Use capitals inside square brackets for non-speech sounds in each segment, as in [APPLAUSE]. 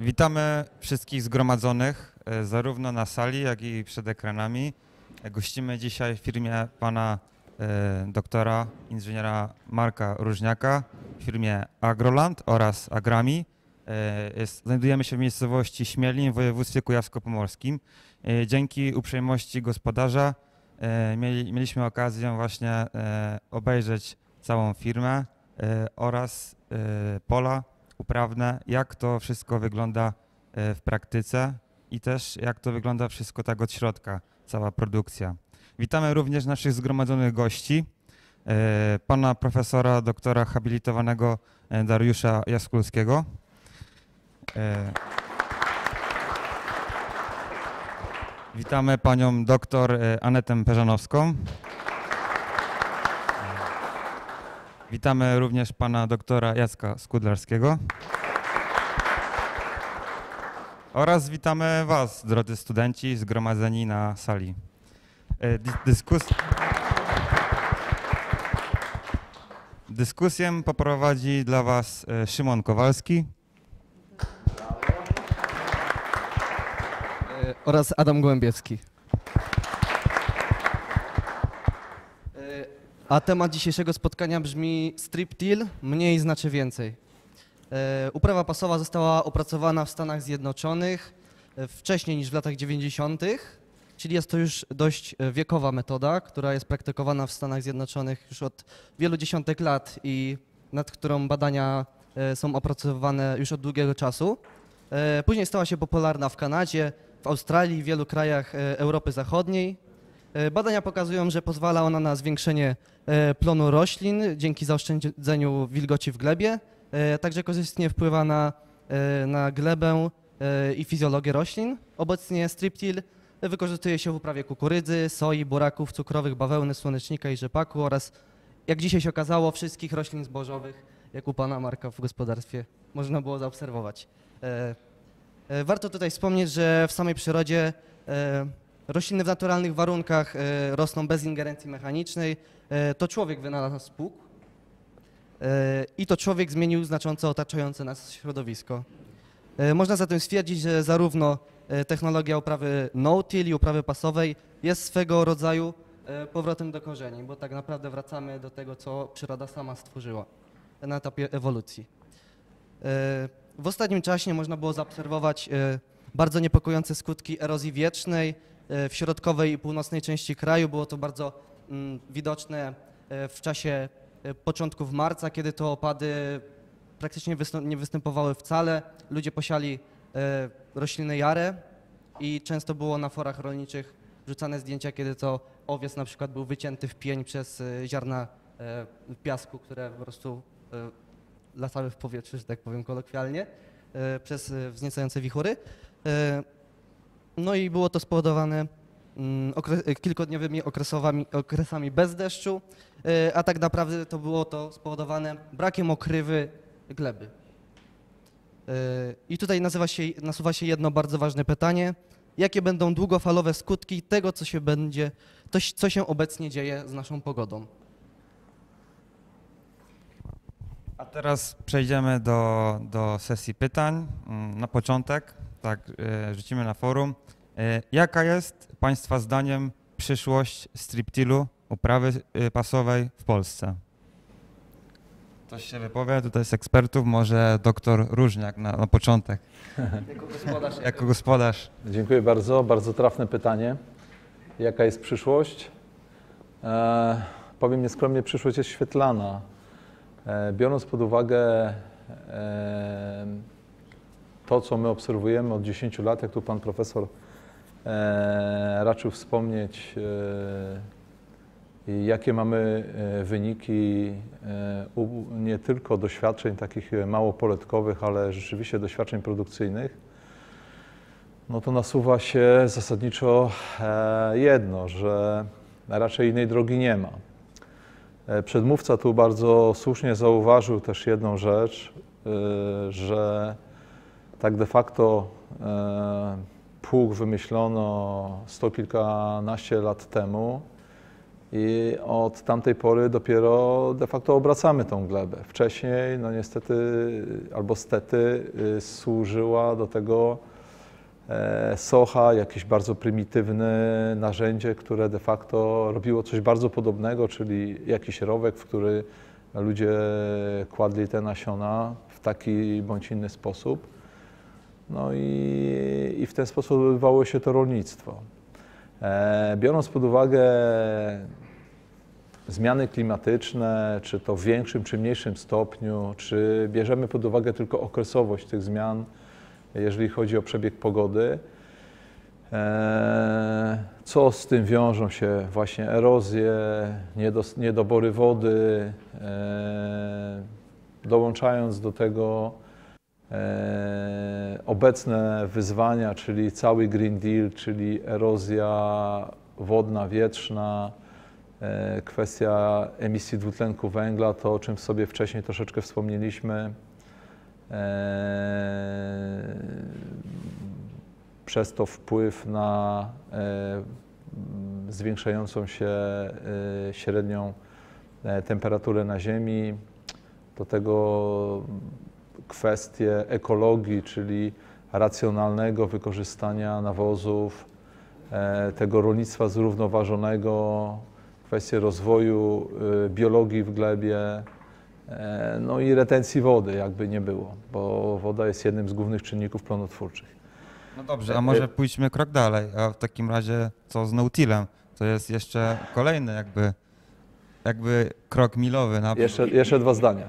Witamy wszystkich zgromadzonych, e, zarówno na sali, jak i przed ekranami. E, Gościmy dzisiaj w firmie pana e, doktora inżyniera Marka Różniaka, w firmie Agroland oraz Agrami. Jest, znajdujemy się w miejscowości Śmielin w województwie kujawsko-pomorskim. Dzięki uprzejmości gospodarza mieli, mieliśmy okazję właśnie obejrzeć całą firmę oraz pola uprawne, jak to wszystko wygląda e, w praktyce i też jak to wygląda wszystko tak od środka, cała produkcja. Witamy również naszych zgromadzonych gości, e, pana profesora, doktora habilitowanego e, Dariusza Jaskulskiego. Witamy panią doktor Anetę Peżanowską. Witamy również pana doktora Jacka Skudlarskiego. Oraz witamy was, drodzy studenci zgromadzeni na sali. E, dy- Dyskus... Dyskusję poprowadzi dla was e, Szymon Kowalski. E, oraz Adam Gołębiewski. A temat dzisiejszego spotkania brzmi stripteal, mniej znaczy więcej. E, Uprawa pasowa została opracowana w Stanach Zjednoczonych e, wcześniej niż w latach 90., czyli jest to już dość e, wiekowa metoda, która jest praktykowana w Stanach Zjednoczonych już od wielu dziesiątek lat i nad którą badania są opracowywane już od długiego czasu. Później stała się popularna w Kanadzie, w Australii, w wielu krajach Europy Zachodniej. E, Badania pokazują, że pozwala ona na zwiększenie e, plonu roślin dzięki zaoszczędzeniu wilgoci w glebie, e, także korzystnie wpływa na, na glebę i fizjologię roślin. Obecnie striptil wykorzystuje się w uprawie kukurydzy, soi, buraków cukrowych, bawełny, słonecznika i rzepaku oraz, jak dzisiaj się okazało, wszystkich roślin zbożowych, jak u pana Marka w gospodarstwie można było zaobserwować. Warto tutaj wspomnieć, że w samej przyrodzie rośliny w naturalnych warunkach e, rosną bez ingerencji mechanicznej. E, To człowiek wynalazł pług e, i to człowiek zmienił znacząco otaczające nas środowisko. Można zatem stwierdzić, że zarówno technologia uprawy no-till i uprawy pasowej jest swego rodzaju powrotem do korzeni, bo tak naprawdę wracamy do tego, co przyroda sama stworzyła na etapie ewolucji. W ostatnim czasie można było zaobserwować bardzo niepokojące skutki erozji wiecznej w środkowej i północnej części kraju. Było to bardzo mm, widoczne e, w czasie e, początków marca, kiedy to opady praktycznie nie występowały wcale. Ludzie posiali e, rośliny jarę i często było na forach rolniczych rzucane zdjęcia, kiedy to owiec na przykład był wycięty w pień przez e, ziarna e, piasku, które po prostu e, latały w powietrzu, że tak powiem kolokwialnie, e, przez e, wzniecające wichury. No i było to spowodowane mm, e, kilkodniowymi okresowami, okresami bez deszczu, e, a tak naprawdę to było to spowodowane brakiem okrywy gleby. E, I tutaj się, nasuwa się jedno bardzo ważne pytanie. Jakie będą długofalowe skutki tego, co się będzie, to, co się obecnie dzieje z naszą pogodą? A teraz przejdziemy do, do sesji pytań. Mm, Na początek, tak, e, rzucimy na forum. E, Jaka jest Państwa zdaniem przyszłość striptilu, uprawy e, pasowej w Polsce? Ktoś się wypowie, tutaj z ekspertów, może doktor Różniak na, na początek, [LAUGHS] Jako gospodarz. jako gospodarz. Dziękuję bardzo. Bardzo trafne pytanie. Jaka jest przyszłość? E, powiem nieskromnie, przyszłość jest świetlana. E, biorąc pod uwagę e, to, co my obserwujemy od 10 lat, jak tu pan profesor e, raczył wspomnieć, jakie mamy wyniki nie tylko doświadczeń takich małopoletkowych, ale rzeczywiście doświadczeń produkcyjnych, no to nasuwa się zasadniczo jedno, że raczej innej drogi nie ma. E, Przedmówca tu bardzo słusznie zauważył też jedną rzecz, e, że tak de facto e, pług wymyślono sto kilkanaście lat temu I od tamtej pory dopiero de facto obracamy tą glebę. Wcześniej, no niestety, albo stety, y, służyła do tego socha, jakieś bardzo prymitywne narzędzie, które de facto robiło coś bardzo podobnego, czyli jakiś rowek, w który ludzie kładli te nasiona w taki bądź inny sposób. No i, i w ten sposób odbywało się to rolnictwo. E, biorąc pod uwagę zmiany klimatyczne, czy to w większym czy mniejszym stopniu, czy bierzemy pod uwagę tylko okresowość tych zmian, jeżeli chodzi o przebieg pogody, e, co z tym wiążą się właśnie erozje, niedobory wody, e, dołączając do tego e, obecne wyzwania, czyli cały Green Deal, czyli erozja wodna, wietrzna, kwestia emisji dwutlenku węgla, to o czym sobie wcześniej troszeczkę wspomnieliśmy. E, przez to wpływ na e, zwiększającą się e, średnią temperaturę na Ziemi, do tego kwestie ekologii, czyli racjonalnego wykorzystania nawozów, tego rolnictwa zrównoważonego, kwestie rozwoju biologii w glebie, no i retencji wody, jakby nie było, bo woda jest jednym z głównych czynników plonotwórczych. No dobrze, a może pójdźmy krok dalej. A w takim razie co z Nautilem? To jest jeszcze kolejny jakby, jakby krok milowy. Na... Jeszcze, jeszcze dwa zdania.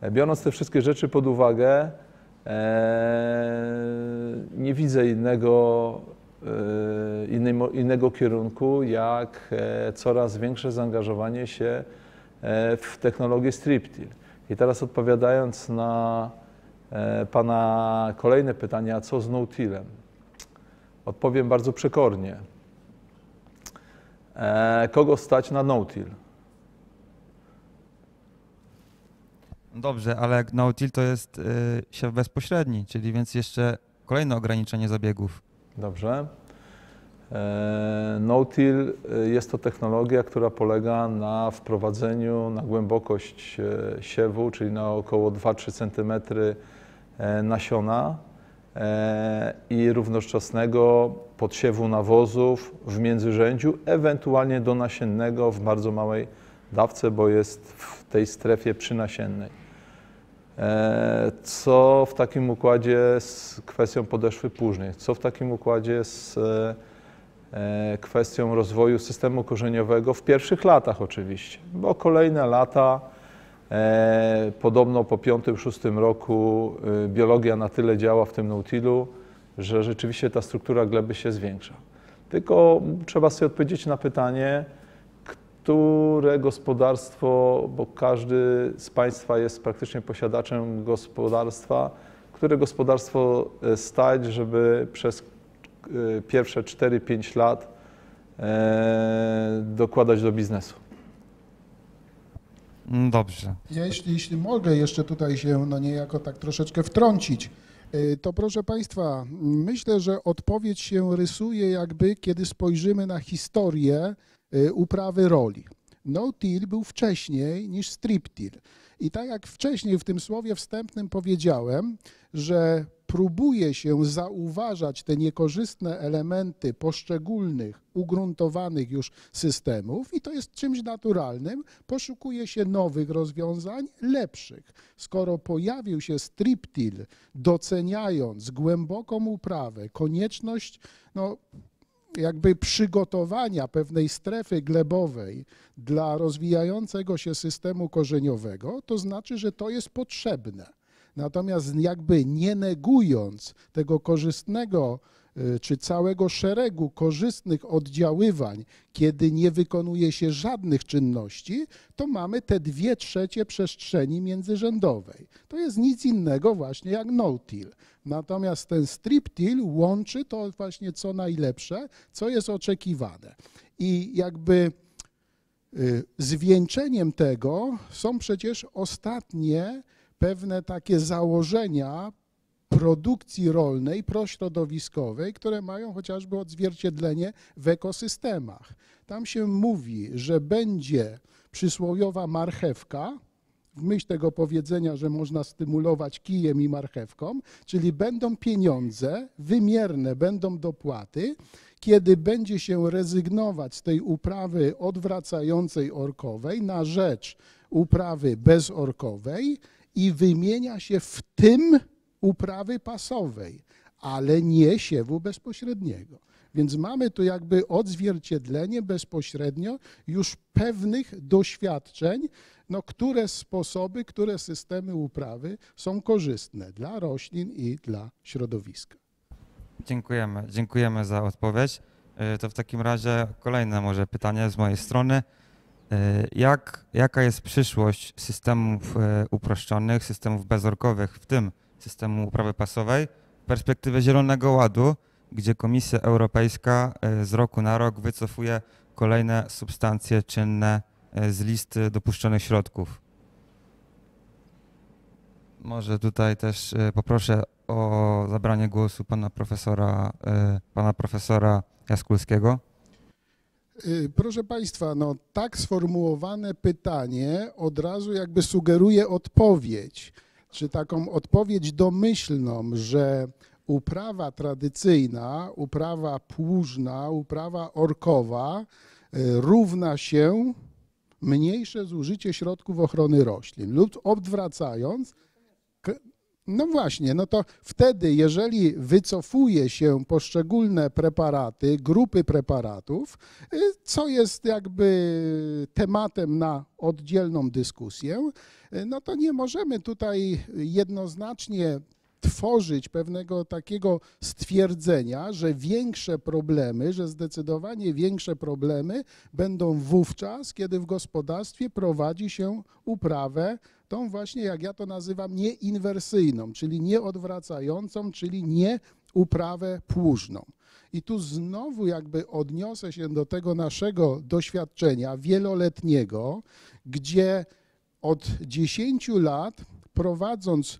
E, Biorąc te wszystkie rzeczy pod uwagę, e, nie widzę innego, e, innego kierunku, jak e, coraz większe zaangażowanie się e, w technologię striptil. I teraz odpowiadając na e, Pana kolejne pytanie, a co z Nautilem? Odpowiem bardzo przekornie. E, Kogo stać na Nautil? Dobrze, ale Nautil to jest y, siew bezpośredni, czyli więc jeszcze kolejne ograniczenie zabiegów. Dobrze. E, No-till e, jest to technologia, która polega na wprowadzeniu na głębokość e, siewu, czyli na około 2-3 cm nasiona i równoczesnego podsiewu nawozów w międzyrzędziu, ewentualnie do nasiennego w bardzo małej dawce, bo jest w tej strefie przynasiennej. Co w takim układzie z kwestią podeszwy późnej? Co w takim układzie z kwestią rozwoju systemu korzeniowego w pierwszych latach oczywiście, bo kolejne lata, e, podobno po piątym, szóstym roku e, biologia na tyle działa w tym nautilu, że rzeczywiście ta struktura gleby się zwiększa. Tylko trzeba sobie odpowiedzieć na pytanie, które gospodarstwo, bo każdy z Państwa jest praktycznie posiadaczem gospodarstwa, które gospodarstwo e, stać, żeby przez e, pierwsze 4-5 lat e, dokładać do biznesu. Mm, Dobrze. Ja jeśli, jeśli mogę jeszcze tutaj się no niejako tak troszeczkę wtrącić, y, to proszę Państwa, myślę, że odpowiedź się rysuje jakby, kiedy spojrzymy na historię uprawy roli. No-till był wcześniej niż strip-till. I tak jak wcześniej w tym słowie wstępnym powiedziałem, że próbuje się zauważać te niekorzystne elementy poszczególnych, ugruntowanych już systemów i to jest czymś naturalnym. Poszukuje się nowych rozwiązań, lepszych. Skoro pojawił się striptil, doceniając głęboką uprawę, konieczność no, jakby przygotowania pewnej strefy glebowej dla rozwijającego się systemu korzeniowego, to znaczy, że to jest potrzebne. Natomiast jakby nie negując tego korzystnego y, czy całego szeregu korzystnych oddziaływań, kiedy nie wykonuje się żadnych czynności, to mamy te dwie trzecie przestrzeni międzyrzędowej. To jest nic innego właśnie jak no-till. Natomiast ten strip-till łączy to właśnie co najlepsze, co jest oczekiwane. I jakby y, zwieńczeniem tego są przecież ostatnie pewne takie założenia produkcji rolnej, prośrodowiskowej, które mają chociażby odzwierciedlenie w ekosystemach. Tam się mówi, że będzie przysłowiowa marchewka, w myśl tego powiedzenia, że można stymulować kijem i marchewką, czyli będą pieniądze wymierne, będą dopłaty, kiedy będzie się rezygnować z tej uprawy odwracającej orkowej na rzecz uprawy bezorkowej i wymienia się w tym uprawy pasowej, ale nie siewu bezpośredniego. Więc mamy tu jakby odzwierciedlenie bezpośrednio już pewnych doświadczeń, no, które sposoby, które systemy uprawy są korzystne dla roślin i dla środowiska. Dziękujemy, dziękujemy za odpowiedź. E, To w takim razie kolejne może pytanie z mojej strony. E, Jak, jaka jest przyszłość systemów e, uproszczonych, systemów bezorkowych, w tym systemu uprawy pasowej, w perspektywie Zielonego Ładu, gdzie Komisja Europejska e, z roku na rok wycofuje kolejne substancje czynne z listy dopuszczonych środków? Może tutaj też poproszę o zabranie głosu pana profesora, pana profesora Jaskulskiego. Y, Proszę Państwa, no tak sformułowane pytanie od razu jakby sugeruje odpowiedź, czy taką odpowiedź domyślną, że uprawa tradycyjna, uprawa płużna, uprawa orkowa y, równa się mniejsze zużycie środków ochrony roślin lub odwracając, no właśnie, no to wtedy, jeżeli wycofuje się poszczególne preparaty, grupy preparatów, y, co jest jakby tematem na oddzielną dyskusję, y, no to nie możemy tutaj jednoznacznie tworzyć pewnego takiego stwierdzenia, że większe problemy, że zdecydowanie większe problemy będą wówczas, kiedy w gospodarstwie prowadzi się uprawę tą właśnie, jak ja to nazywam, nieinwersyjną, czyli nieodwracającą, czyli nie uprawę płużną. I tu znowu jakby odniosę się do tego naszego doświadczenia wieloletniego, gdzie od 10 lat prowadząc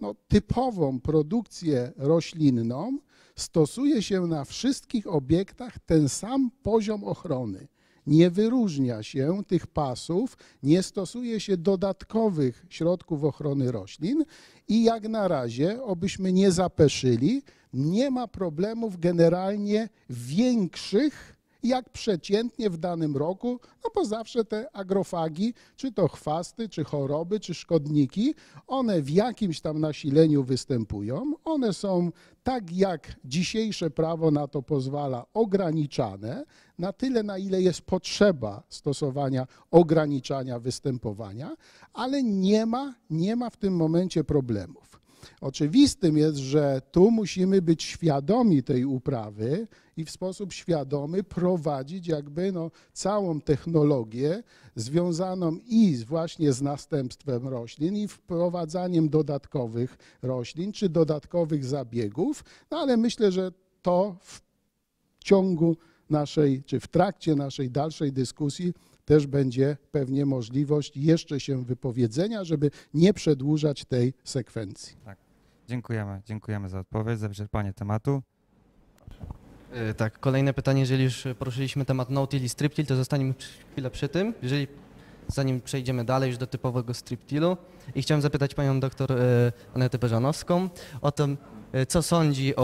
no, typową produkcję roślinną, stosuje się na wszystkich obiektach ten sam poziom ochrony. Nie wyróżnia się tych pasów, nie stosuje się dodatkowych środków ochrony roślin i jak na razie, obyśmy nie zapeszyli, nie ma problemów generalnie większych jak przeciętnie w danym roku, no bo zawsze te agrofagi, czy to chwasty, czy choroby, czy szkodniki, one w jakimś tam nasileniu występują. One są tak jak dzisiejsze prawo na to pozwala, ograniczane na tyle, na ile jest potrzeba stosowania ograniczania występowania, ale nie ma, nie ma w tym momencie problemów. Oczywistym jest, że tu musimy być świadomi tej uprawy i w sposób świadomy prowadzić jakby no, całą technologię związaną i właśnie z następstwem roślin i wprowadzaniem dodatkowych roślin czy dodatkowych zabiegów, no ale myślę, że to w ciągu naszej, czy w trakcie naszej dalszej dyskusji też będzie pewnie możliwość jeszcze się wypowiedzenia, żeby nie przedłużać tej sekwencji. Dziękujemy, dziękujemy za odpowiedź, za wyczerpanie tematu. Y, Tak, kolejne pytanie, jeżeli już poruszyliśmy temat no-till i strip-till, to zostaniemy chwilę przy tym, jeżeli zanim przejdziemy dalej już do typowego strip-tillu. I chciałem zapytać panią doktor y, Anetę Peżanowską o tym, y, co sądzi o,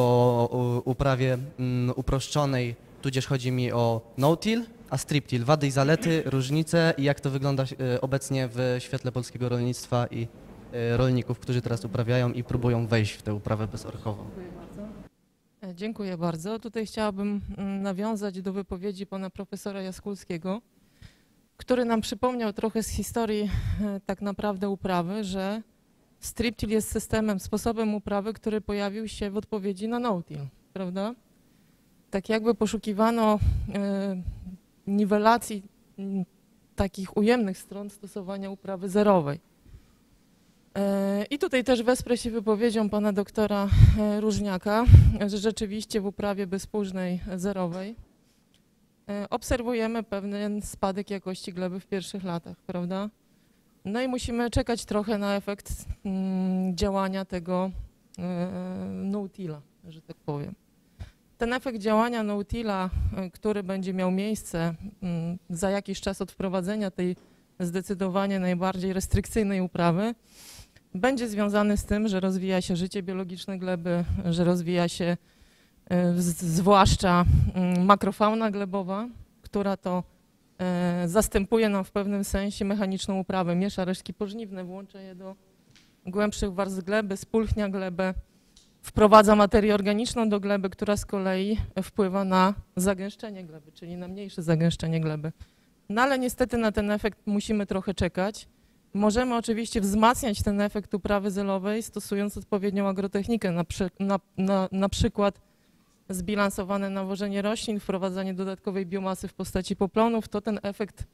o uprawie mm, uproszczonej, tudzież chodzi mi o no-till, a strip-till, wady i zalety, różnice i jak to wygląda y, obecnie w świetle polskiego rolnictwa i y, rolników, którzy teraz uprawiają i próbują wejść w tę uprawę bezorkową. E, Dziękuję bardzo. Tutaj chciałabym mm, nawiązać do wypowiedzi pana profesora Jaskulskiego, który nam przypomniał trochę z historii e, tak naprawdę uprawy, że striptil jest systemem, sposobem uprawy, który pojawił się w odpowiedzi na no-till, prawda? Tak jakby poszukiwano e, niwelacji mm, takich ujemnych stron stosowania uprawy zerowej. E, I tutaj też wesprę się wypowiedzią pana doktora e, Różniaka, że rzeczywiście w uprawie bezpóźnej zerowej obserwujemy pewien spadek jakości gleby w pierwszych latach, prawda? No i musimy czekać trochę na efekt mm, działania tego no-tila, że tak powiem. Ten efekt działania no-tila, e, który będzie miał miejsce mm, za jakiś czas od wprowadzenia tej zdecydowanie najbardziej restrykcyjnej uprawy, będzie związany z tym, że rozwija się życie biologiczne gleby, że rozwija się z- zwłaszcza mm, makrofauna glebowa, która to e, zastępuje nam w pewnym sensie mechaniczną uprawę, miesza resztki pożniwne, włącza je do głębszych warstw gleby, spulchnia glebę, wprowadza materię organiczną do gleby, która z kolei wpływa na zagęszczenie gleby, czyli na mniejsze zagęszczenie gleby. No ale niestety na ten efekt musimy trochę czekać. Możemy oczywiście wzmacniać ten efekt uprawy zelowej, stosując odpowiednią agrotechnikę, na, na, na, na przykład zbilansowane nawożenie roślin, wprowadzanie dodatkowej biomasy w postaci poplonów, to ten efekt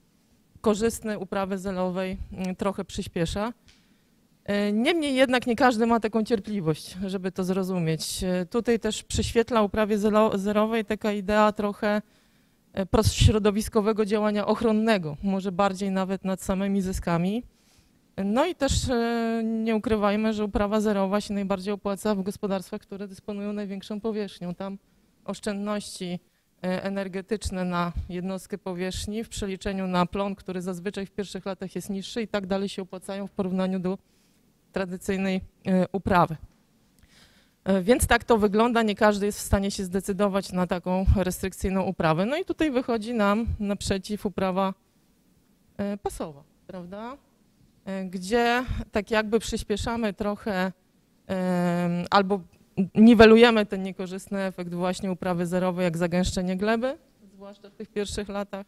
korzystny uprawy zelowej mm, trochę przyspiesza. E, Niemniej jednak nie każdy ma taką cierpliwość, żeby to zrozumieć. E, Tutaj też przyświetla uprawie zerowej taka idea trochę e, prośrodowiskowego działania ochronnego, może bardziej nawet nad samymi zyskami. No i też nie ukrywajmy, że uprawa zerowa się najbardziej opłaca w gospodarstwach, które dysponują największą powierzchnią. Tam oszczędności energetyczne na jednostkę powierzchni w przeliczeniu na plon, który zazwyczaj w pierwszych latach jest niższy i tak dalej się opłacają w porównaniu do tradycyjnej e, uprawy. E, Więc tak to wygląda, nie każdy jest w stanie się zdecydować na taką restrykcyjną uprawę. No i tutaj wychodzi nam naprzeciw uprawa e, pasowa, prawda? Gdzie tak jakby przyspieszamy trochę albo niwelujemy ten niekorzystny efekt właśnie uprawy zerowej, jak zagęszczenie gleby, zwłaszcza w tych pierwszych latach,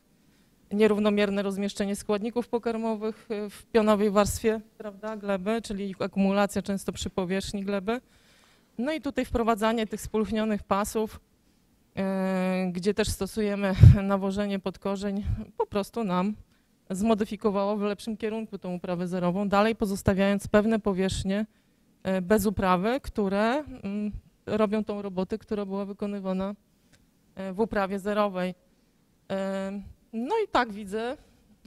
nierównomierne rozmieszczenie składników pokarmowych e, w pionowej warstwie prawda, gleby, czyli ich akumulacja często przy powierzchni gleby. No i tutaj wprowadzanie tych spulchnionych pasów, e, gdzie też stosujemy [LAUGHS] nawożenie pod korzeń, po prostu nam zmodyfikowało w lepszym kierunku tą uprawę zerową, dalej pozostawiając pewne powierzchnie e, bez uprawy, które mm, robią tą robotę, która była wykonywana w uprawie zerowej. No i tak widzę,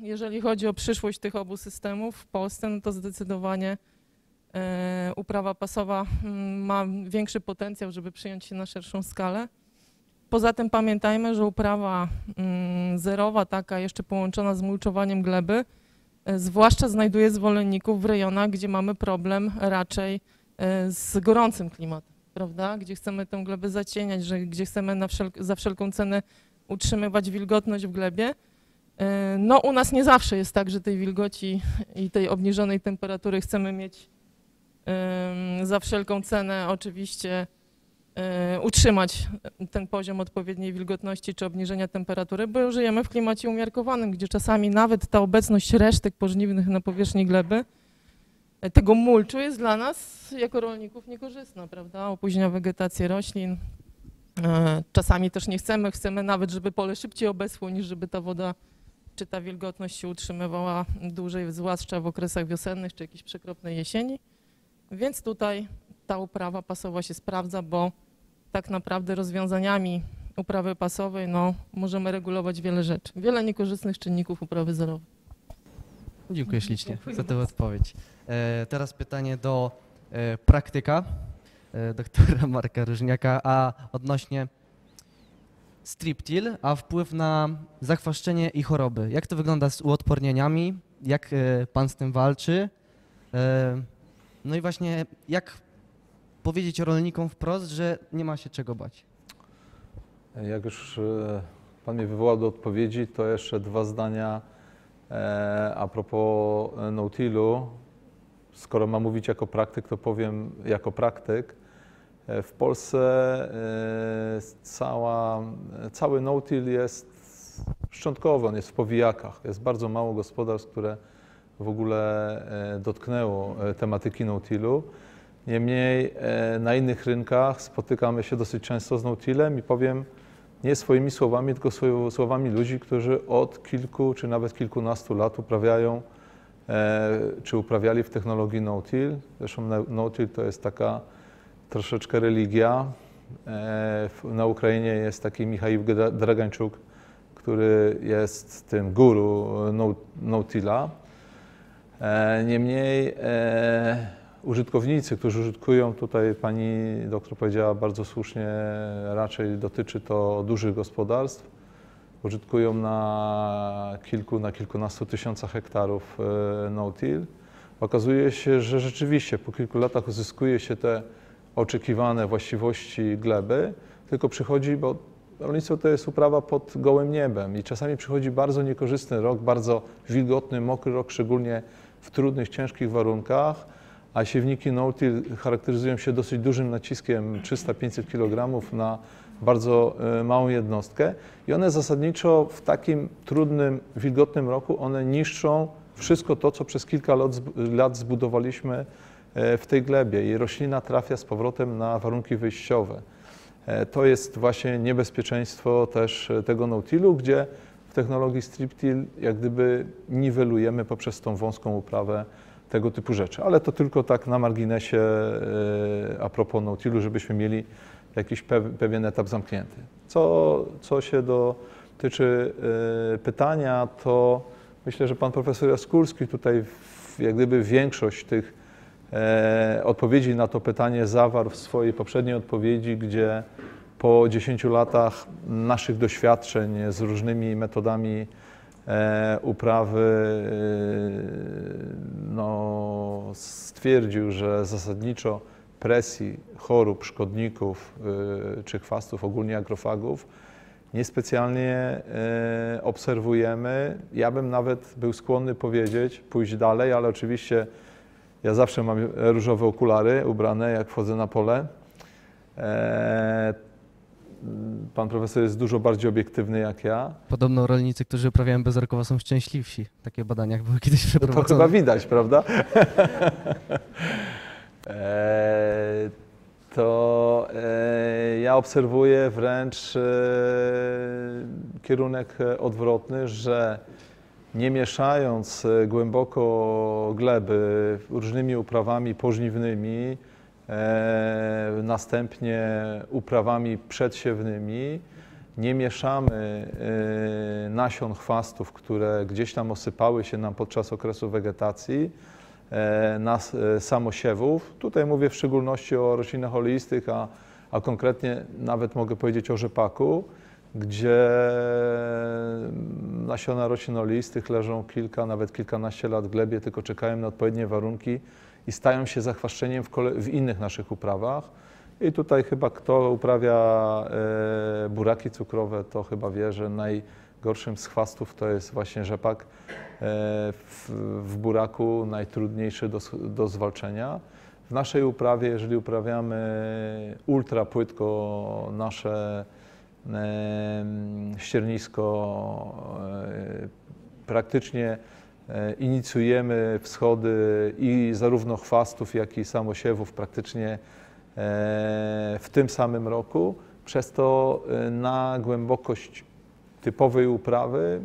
jeżeli chodzi o przyszłość tych obu systemów w Polsce, no to zdecydowanie e, uprawa pasowa mm, ma większy potencjał, żeby przyjąć się na szerszą skalę. Poza tym pamiętajmy, że uprawa mm, zerowa, taka jeszcze połączona z mulczowaniem gleby, e, zwłaszcza znajduje zwolenników w rejonach, gdzie mamy problem raczej e, z gorącym klimatem, prawda? Gdzie chcemy tę glebę zacieniać, że, gdzie chcemy na wszelk- za wszelką cenę utrzymywać wilgotność w glebie. E, No u nas nie zawsze jest tak, że tej wilgoci i tej obniżonej temperatury chcemy mieć za wszelką cenę oczywiście e, utrzymać ten poziom odpowiedniej wilgotności czy obniżenia temperatury, bo żyjemy w klimacie umiarkowanym, gdzie czasami nawet ta obecność resztek pożniwnych na powierzchni gleby, e, tego mulczu jest dla nas jako rolników niekorzystna, prawda? Opóźnia wegetację roślin. E, Czasami też nie chcemy, chcemy nawet, żeby pole szybciej obesło, niż żeby ta woda czy ta wilgotność się utrzymywała dłużej, zwłaszcza w okresach wiosennych czy jakiejś przekropnej jesieni. Więc tutaj ta uprawa pasowa się sprawdza, bo tak naprawdę rozwiązaniami uprawy pasowej no, możemy regulować wiele rzeczy. Wiele niekorzystnych czynników uprawy zerowej. Dziękuję ślicznie Dziękuję za tę odpowiedź. E, teraz pytanie do e, praktyka, doktora [LAUGHS] Marka Różniaka, a odnośnie striptil, a wpływ na zachwaszczenie i choroby. Jak to wygląda z uodpornieniami? Jak e, pan z tym walczy? E, no i właśnie jak powiedzieć rolnikom wprost, że nie ma się czego bać? Jak już e, Pan mnie wywołał do odpowiedzi, to jeszcze dwa zdania e, a propos e, Nautilu. Skoro mam mówić jako praktyk, to powiem jako praktyk. E, W Polsce e, cała, cały Nautil jest szczątkowy, on jest w powijakach. Jest bardzo mało gospodarstw, które w ogóle e, dotknęło e, tematyki Nautilu. Niemniej e, na innych rynkach spotykamy się dosyć często z Nautilem i powiem nie swoimi słowami, tylko słowami ludzi, którzy od kilku czy nawet kilkunastu lat uprawiają e, czy uprawiali w technologii Nautil. Zresztą Nautil to jest taka troszeczkę religia. E, Na Ukrainie jest taki Michał Dragańczuk, który jest tym guru Nau- Nautila. E, Niemniej e, użytkownicy, którzy użytkują, tutaj pani doktor powiedziała bardzo słusznie, raczej dotyczy to dużych gospodarstw, użytkują na kilku, na kilkunastu tysiącach hektarów no-till. Okazuje się, że rzeczywiście po kilku latach uzyskuje się te oczekiwane właściwości gleby, tylko przychodzi, bo rolnictwo to jest uprawa pod gołym niebem i czasami przychodzi bardzo niekorzystny rok, bardzo wilgotny, mokry rok, szczególnie w trudnych, ciężkich warunkach, a siewniki no-till charakteryzują się dosyć dużym naciskiem 300-500 kg na bardzo e, małą jednostkę i one zasadniczo w takim trudnym, wilgotnym roku one niszczą wszystko to, co przez kilka lat, zb- lat zbudowaliśmy w tej glebie i roślina trafia z powrotem na warunki wyjściowe. E, To jest właśnie niebezpieczeństwo też e, tego no-tillu, gdzie w technologii strip-till jak gdyby niwelujemy poprzez tą wąską uprawę tego typu rzeczy. Ale to tylko tak na marginesie e, a propos no-tillu, żebyśmy mieli jakiś pew- pewien etap zamknięty. Co, co się dotyczy e, pytania, to myślę, że pan profesor Jaskulski tutaj jak gdyby większość tych e, odpowiedzi na to pytanie zawarł w swojej poprzedniej odpowiedzi, gdzie po 10 latach naszych doświadczeń z różnymi metodami e, uprawy e, no, stwierdził, że zasadniczo presji chorób, szkodników e, czy chwastów, ogólnie agrofagów, niespecjalnie e, obserwujemy. Ja bym nawet był skłonny powiedzieć, pójść dalej, ale oczywiście ja zawsze mam różowe okulary ubrane, jak wchodzę na pole. E, Pan profesor jest dużo bardziej obiektywny jak ja. Podobno rolnicy, którzy uprawiają bezorkowo są szczęśliwsi. Takie badania były kiedyś No to przeprowadzone. chyba widać, prawda? [LAUGHS] E, to e, ja obserwuję wręcz kierunek odwrotny, że nie mieszając e, głęboko gleby różnymi uprawami pożniwnymi, e, następnie uprawami przedsiewnymi, nie mieszamy e, nasion chwastów, które gdzieś tam osypały się nam podczas okresu wegetacji, e, na e, samosiewów. Tutaj mówię w szczególności o roślinach oleistych, a, a konkretnie nawet mogę powiedzieć o rzepaku, gdzie nasiona roślin oleistych leżą kilka, nawet kilkanaście lat w glebie, tylko czekają na odpowiednie warunki i stają się zachwaszczeniem w, w innych naszych uprawach. I tutaj chyba kto uprawia e, buraki cukrowe, to chyba wie, że najgorszym z chwastów to jest właśnie rzepak. E, w, w buraku najtrudniejszy do, do zwalczenia. W naszej uprawie, jeżeli uprawiamy ultra płytko nasze ściernisko, e, praktycznie e, inicjujemy wschody i zarówno chwastów, jak i samosiewów praktycznie e, w tym samym roku. Przez to na głębokość typowej uprawy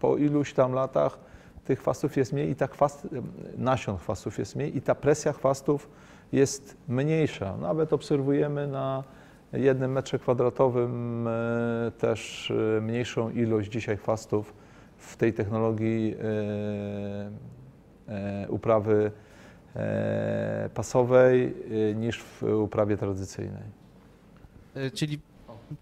po iluś tam latach tych chwastów jest mniej i ta chwast, nasion chwastów jest mniej i ta presja chwastów jest mniejsza. Nawet obserwujemy na jednym metrze kwadratowym e, też e, mniejszą ilość dzisiaj chwastów w tej technologii e, uprawy pasowej niż w uprawie tradycyjnej. Czyli,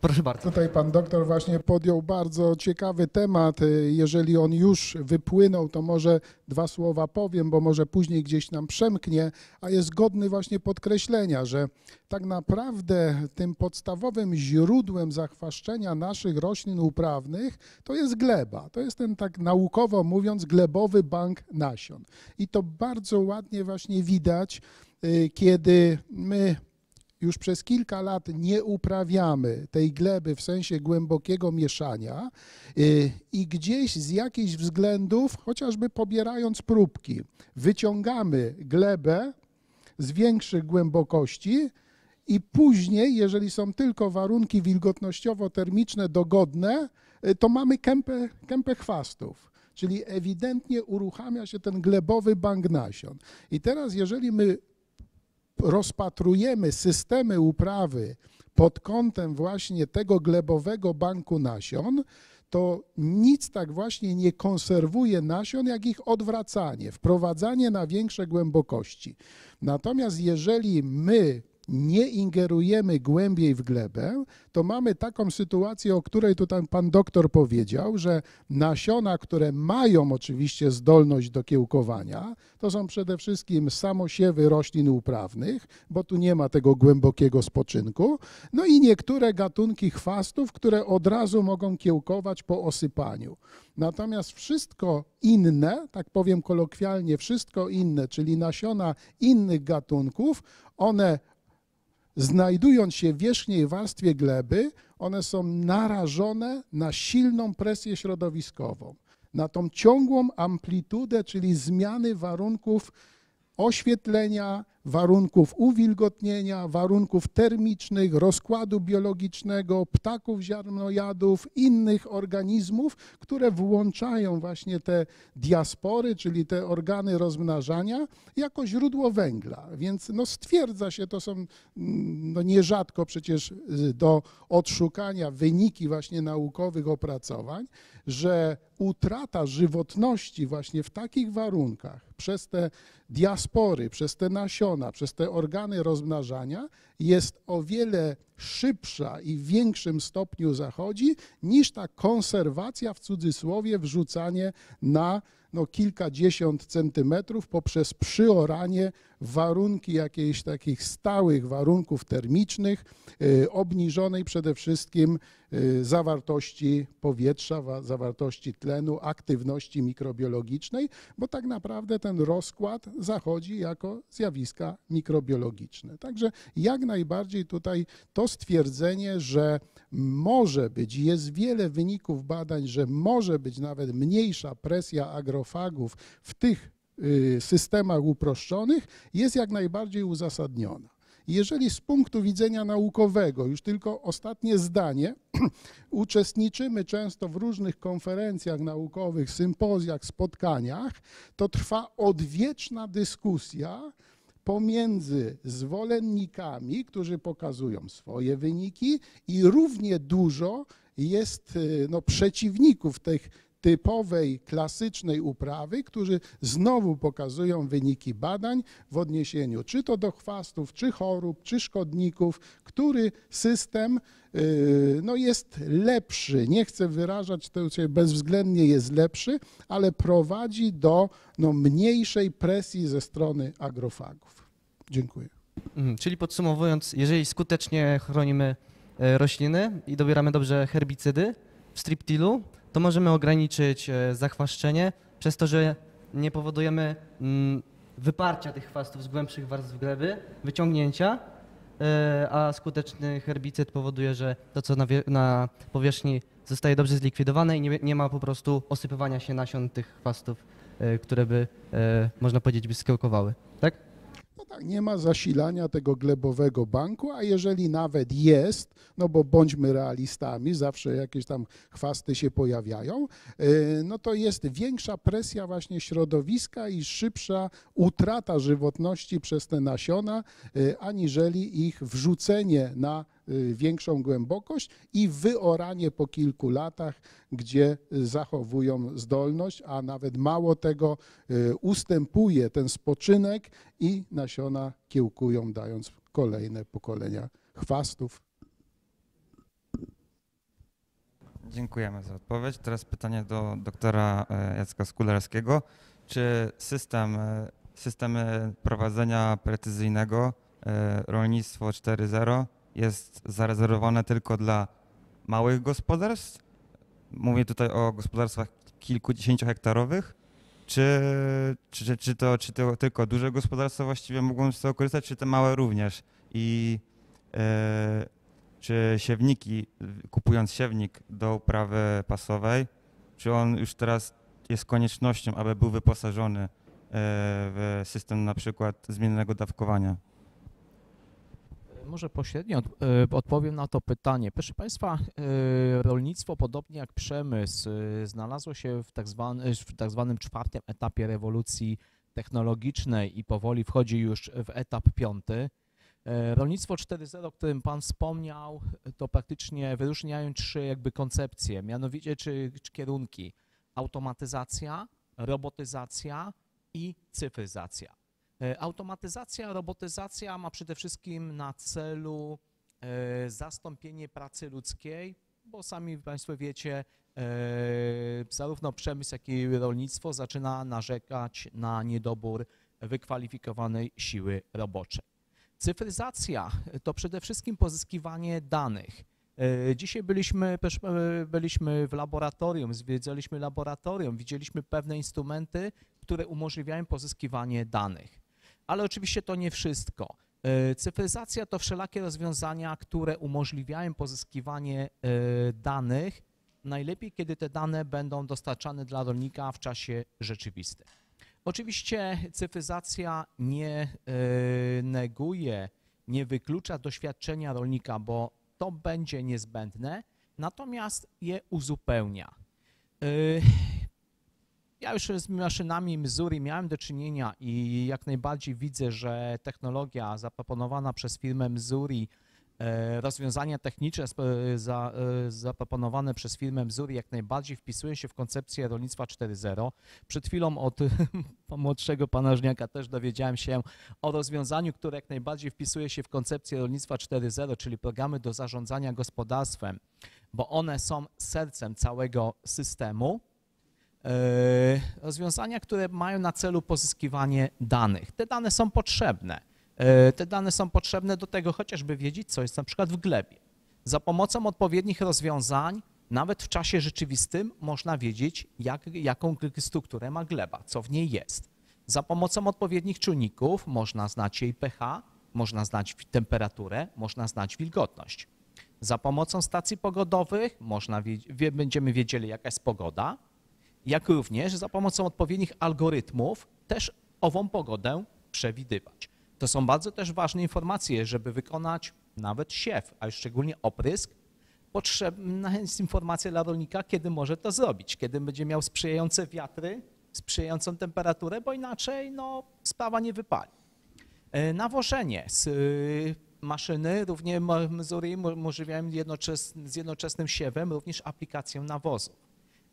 proszę bardzo. Tutaj pan doktor właśnie podjął bardzo ciekawy temat. Y, Jeżeli on już wypłynął, to może dwa słowa powiem, bo może później gdzieś nam przemknie, a jest godny właśnie podkreślenia, że tak naprawdę tym podstawowym źródłem zachwaszczenia naszych roślin uprawnych to jest gleba. To jest ten tak naukowo mówiąc glebowy bank nasion. I to bardzo ładnie właśnie widać, y, kiedy my już przez kilka lat nie uprawiamy tej gleby w sensie głębokiego mieszania y, i gdzieś z jakichś względów, chociażby pobierając próbki, wyciągamy glebę z większych głębokości i później, jeżeli są tylko warunki wilgotnościowo-termiczne dogodne, y, to mamy kępę, kępę chwastów. Czyli ewidentnie uruchamia się ten glebowy bank nasion. I teraz, jeżeli my rozpatrujemy systemy uprawy pod kątem właśnie tego glebowego banku nasion, to nic tak właśnie nie konserwuje nasion, jak ich odwracanie, wprowadzanie na większe głębokości. Natomiast jeżeli my nie ingerujemy głębiej w glebę, to mamy taką sytuację, o której tutaj pan doktor powiedział, że nasiona, które mają oczywiście zdolność do kiełkowania, to są przede wszystkim samosiewy roślin uprawnych, bo tu nie ma tego głębokiego spoczynku, no i niektóre gatunki chwastów, które od razu mogą kiełkować po osypaniu. Natomiast wszystko inne, tak powiem kolokwialnie, wszystko inne, czyli nasiona innych gatunków, one znajdując się w wierzchniej warstwie gleby, one są narażone na silną presję środowiskową, na tą ciągłą amplitudę, czyli zmiany warunków oświetlenia, warunków uwilgotnienia, warunków termicznych, rozkładu biologicznego, ptaków ziarnojadów, innych organizmów, które włączają właśnie te diaspory, czyli te organy rozmnażania, jako źródło węgla. Więc no stwierdza się, to są mm, no nierzadko przecież y, do odszukania wyniki właśnie naukowych opracowań, że utrata żywotności właśnie w takich warunkach przez te diaspory, przez te nasiona, przez te organy rozmnażania jest o wiele szybsza i w większym stopniu zachodzi niż ta konserwacja w cudzysłowie, wrzucanie na no, kilkadziesiąt centymetrów poprzez przyoranie warunki jakichś takich stałych warunków termicznych, y, obniżonej przede wszystkim y, zawartości powietrza, wa- zawartości tlenu, aktywności mikrobiologicznej, bo tak naprawdę ten rozkład zachodzi jako zjawiska mikrobiologiczne. Także jak najbardziej tutaj to stwierdzenie, że może być, jest wiele wyników badań, że może być nawet mniejsza presja agrofagów w tych systemach uproszczonych, jest jak najbardziej uzasadniona. Jeżeli z punktu widzenia naukowego, już tylko ostatnie zdanie, [CLEARS THROAT] uczestniczymy często w różnych konferencjach naukowych, sympozjach, spotkaniach, to trwa odwieczna dyskusja pomiędzy zwolennikami, którzy pokazują swoje wyniki i równie dużo jest y, no, przeciwników tych typowej, klasycznej uprawy, którzy znowu pokazują wyniki badań w odniesieniu czy to do chwastów, czy chorób, czy szkodników, który system y, no, jest lepszy. Nie chcę wyrażać tego, że bezwzględnie jest lepszy, ale prowadzi do no, mniejszej presji ze strony agrofagów. Dziękuję. Mhm, Czyli podsumowując, jeżeli skutecznie chronimy e, rośliny i dobieramy dobrze herbicydy w striptilu, to możemy ograniczyć e, zachwaszczenie przez to, że nie powodujemy mm, wyparcia tych chwastów z głębszych warstw gleby, wyciągnięcia, e, a skuteczny herbicyd powoduje, że to, co na, na powierzchni zostaje dobrze zlikwidowane i nie, nie ma po prostu osypywania się nasion tych chwastów, e, które by, można powiedzieć, by skiełkowały. Tak? No tak, nie ma zasilania tego glebowego banku, a jeżeli nawet jest, no bo bądźmy realistami, zawsze jakieś tam chwasty się pojawiają, yy, no to jest większa presja właśnie środowiska i szybsza utrata żywotności przez te nasiona, yy, aniżeli ich wrzucenie na większą głębokość i wyoranie po kilku latach, gdzie zachowują zdolność, a nawet mało tego, y, ustępuje ten spoczynek i nasiona kiełkują, dając kolejne pokolenia chwastów. Dziękujemy za odpowiedź. Teraz pytanie do doktora e, Jacka Skularskiego. Czy system, e, systemy prowadzenia precyzyjnego e, rolnictwo 4.0 jest zarezerwowane tylko dla małych gospodarstw? Mówię tutaj o gospodarstwach kilkudziesięciohektarowych. Czy, czy, czy, to, czy to tylko duże gospodarstwa właściwie mogą z tego korzystać, czy te małe również? I e, czy siewniki, kupując siewnik do uprawy pasowej, czy on już teraz jest koniecznością, aby był wyposażony e, w system na przykład zmiennego dawkowania? Może pośrednio e, odpowiem na to pytanie. Proszę Państwa, e, rolnictwo, podobnie jak przemysł, e, znalazło się w tak, zwany, w tak zwanym czwartym etapie rewolucji technologicznej i powoli wchodzi już w etap piąty. Rolnictwo 4.0, o którym Pan wspomniał, to praktycznie wyróżniają trzy jakby koncepcje, mianowicie czy, czy kierunki automatyzacja, robotyzacja i cyfryzacja. E, Automatyzacja, robotyzacja ma przede wszystkim na celu e, zastąpienie pracy ludzkiej, bo sami Państwo wiecie, e, zarówno przemysł, jak i rolnictwo zaczyna narzekać na niedobór wykwalifikowanej siły roboczej. Cyfryzacja to przede wszystkim pozyskiwanie danych. Dzisiaj byliśmy, byliśmy w laboratorium, zwiedzaliśmy laboratorium, widzieliśmy pewne instrumenty, które umożliwiają pozyskiwanie danych. Ale oczywiście to nie wszystko. E, Cyfryzacja to wszelakie rozwiązania, które umożliwiają pozyskiwanie e, danych, najlepiej kiedy te dane będą dostarczane dla rolnika w czasie rzeczywistym. Oczywiście cyfryzacja nie e, neguje, nie wyklucza doświadczenia rolnika, bo to będzie niezbędne, natomiast je uzupełnia. E, Ja już z maszynami Missouri miałem do czynienia i jak najbardziej widzę, że technologia zaproponowana przez firmę Missouri, e, rozwiązania techniczne za, e, zaproponowane przez firmę Missouri jak najbardziej wpisują się w koncepcję rolnictwa 4.0. Przed chwilą od [LAUGHS] młodszego pana Żniaka też dowiedziałem się o rozwiązaniu, które jak najbardziej wpisuje się w koncepcję rolnictwa 4.0, czyli programy do zarządzania gospodarstwem, bo one są sercem całego systemu. E, rozwiązania, które mają na celu pozyskiwanie danych. Te dane są potrzebne. E, Te dane są potrzebne do tego chociażby wiedzieć, co jest na przykład w glebie. Za pomocą odpowiednich rozwiązań, nawet w czasie rzeczywistym, można wiedzieć, jak, jaką strukturę ma gleba, co w niej jest. Za pomocą odpowiednich czujników można znać jej pH, można znać temperaturę, można znać wilgotność. Za pomocą stacji pogodowych można będziemy wiedzieli, jaka jest pogoda, jak również za pomocą odpowiednich algorytmów też ową pogodę przewidywać. To są bardzo też ważne informacje, żeby wykonać nawet siew, a już szczególnie oprysk. Potrzebna jest informacja dla rolnika, kiedy może to zrobić, kiedy będzie miał sprzyjające wiatry, sprzyjającą temperaturę, bo inaczej no, sprawa nie wypali. E, Nawożenie z y, maszyny, również ma- Missouri mo- umożliwiają z jednoczesnym siewem również aplikację nawozów.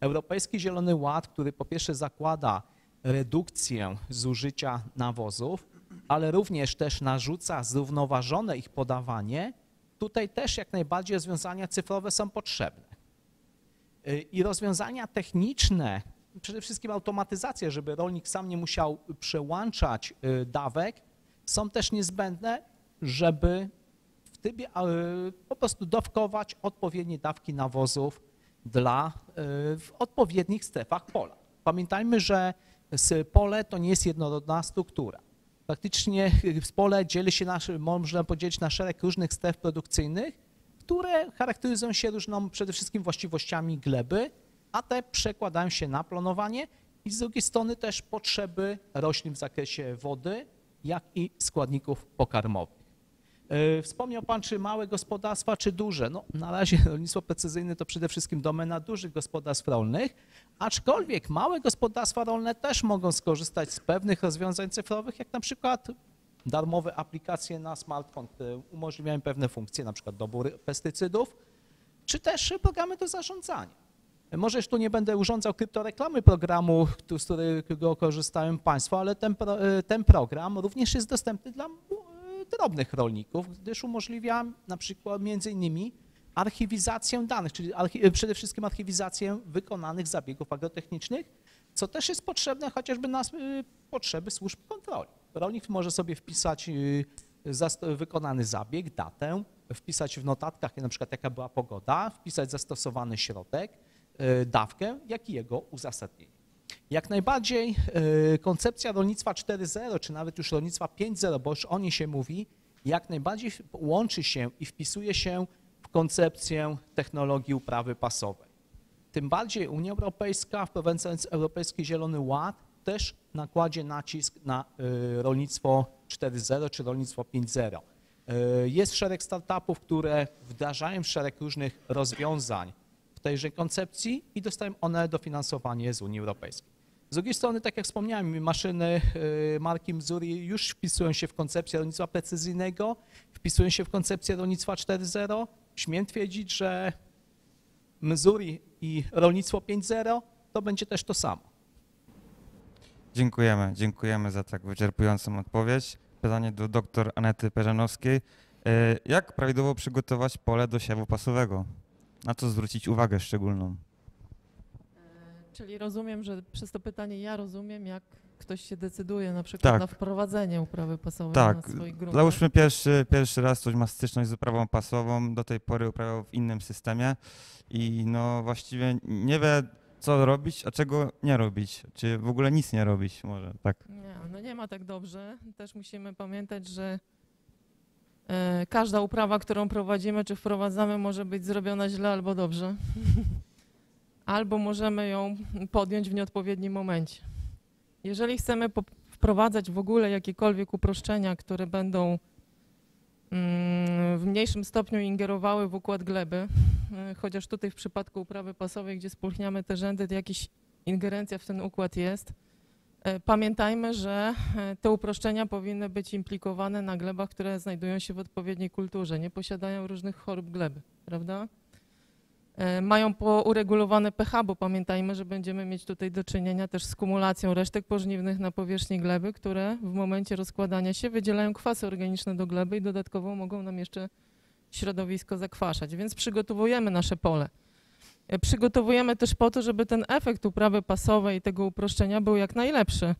Europejski Zielony Ład, który po pierwsze zakłada redukcję zużycia nawozów, ale również też narzuca zrównoważone ich podawanie, tutaj też jak najbardziej rozwiązania cyfrowe są potrzebne. I rozwiązania techniczne, przede wszystkim automatyzacja, żeby rolnik sam nie musiał przełączać y, dawek, są też niezbędne, żeby w trybie y, po prostu dawkować odpowiednie dawki nawozów dla y, w odpowiednich strefach pola. Pamiętajmy, że pole to nie jest jednorodna struktura. Praktycznie pole dzieli się na, można podzielić na szereg różnych stref produkcyjnych, które charakteryzują się różną przede wszystkim właściwościami gleby, a te przekładają się na planowanie i z drugiej strony też potrzeby roślin w zakresie wody, jak i składników pokarmowych. E, Wspomniał Pan, czy małe gospodarstwa, czy duże. No, na razie [LAUGHS] rolnictwo precyzyjne to przede wszystkim domena dużych gospodarstw rolnych, aczkolwiek małe gospodarstwa rolne też mogą skorzystać z pewnych rozwiązań cyfrowych, jak na przykład darmowe aplikacje na smartfon, które umożliwiają pewne funkcje, na przykład dobór pestycydów, czy też programy do zarządzania. Może już tu nie będę urządzał kryptoreklamy programu, z którego korzystają Państwo, ale ten, pro, ten program również jest dostępny dla e, drobnych rolników, gdyż umożliwia na przykład między innymi archiwizację danych, czyli archi przede wszystkim archiwizację wykonanych zabiegów agrotechnicznych, co też jest potrzebne chociażby na y, potrzeby służb kontroli. Rolnik może sobie wpisać y, wykonany zabieg, datę, wpisać w notatkach na przykład jaka była pogoda, wpisać zastosowany środek, y, dawkę, jak i jego uzasadnienie. Jak najbardziej y, koncepcja rolnictwa 4.0, czy nawet już rolnictwa 5.0, bo już o niej się mówi, jak najbardziej łączy się i wpisuje się w koncepcję technologii uprawy pasowej. Tym bardziej Unia Europejska, wprowadzając Europejski Zielony Ład, też nakładzie nacisk na y, rolnictwo 4.0 czy rolnictwo 5.0. Y, Jest szereg startupów, które wdrażają szereg różnych rozwiązań tejże koncepcji i dostają one dofinansowanie z Unii Europejskiej. Z drugiej strony, tak jak wspomniałem, maszyny y, marki Missouri już wpisują się w koncepcję rolnictwa precyzyjnego, wpisują się w koncepcję rolnictwa 4.0. Śmiem twierdzić, że Missouri i rolnictwo 5.0 to będzie też to samo. Dziękujemy, dziękujemy za tak wyczerpującą odpowiedź. Pytanie do dr Anety Perzanowskiej. E, Jak prawidłowo przygotować pole do siewu pasowego? Na co zwrócić uwagę szczególną? Czyli rozumiem, że przez to pytanie ja rozumiem, jak ktoś się decyduje na przykład Tak. na wprowadzenie uprawy pasowej Tak, na swoich gruntach. Załóżmy pierwszy, pierwszy raz ktoś ma styczność z uprawą pasową, do tej pory uprawiał w innym systemie i no właściwie nie wie co robić, a czego nie robić, czy w ogóle nic nie robić może, tak. Nie, no nie ma tak dobrze. Też musimy pamiętać, że e, każda uprawa, którą prowadzimy czy wprowadzamy, może być zrobiona źle albo dobrze. [LAUGHS] albo możemy ją podjąć w nieodpowiednim momencie. Jeżeli chcemy wprowadzać w ogóle jakiekolwiek uproszczenia, które będą mm, w mniejszym stopniu ingerowały w układ gleby, e, chociaż tutaj w przypadku uprawy pasowej, gdzie spulchniamy te rzędy, to jakaś ingerencja w ten układ jest, E, Pamiętajmy, że e, te uproszczenia powinny być implikowane na glebach, które znajdują się w odpowiedniej kulturze, nie posiadają różnych chorób gleby, prawda? E, Mają uregulowane pH, bo pamiętajmy, że będziemy mieć tutaj do czynienia też z kumulacją resztek pożniwnych na powierzchni gleby, które w momencie rozkładania się wydzielają kwasy organiczne do gleby i dodatkowo mogą nam jeszcze środowisko zakwaszać, więc przygotowujemy nasze pole. Przygotowujemy też po to, żeby ten efekt uprawy pasowej i tego uproszczenia był jak najlepszy.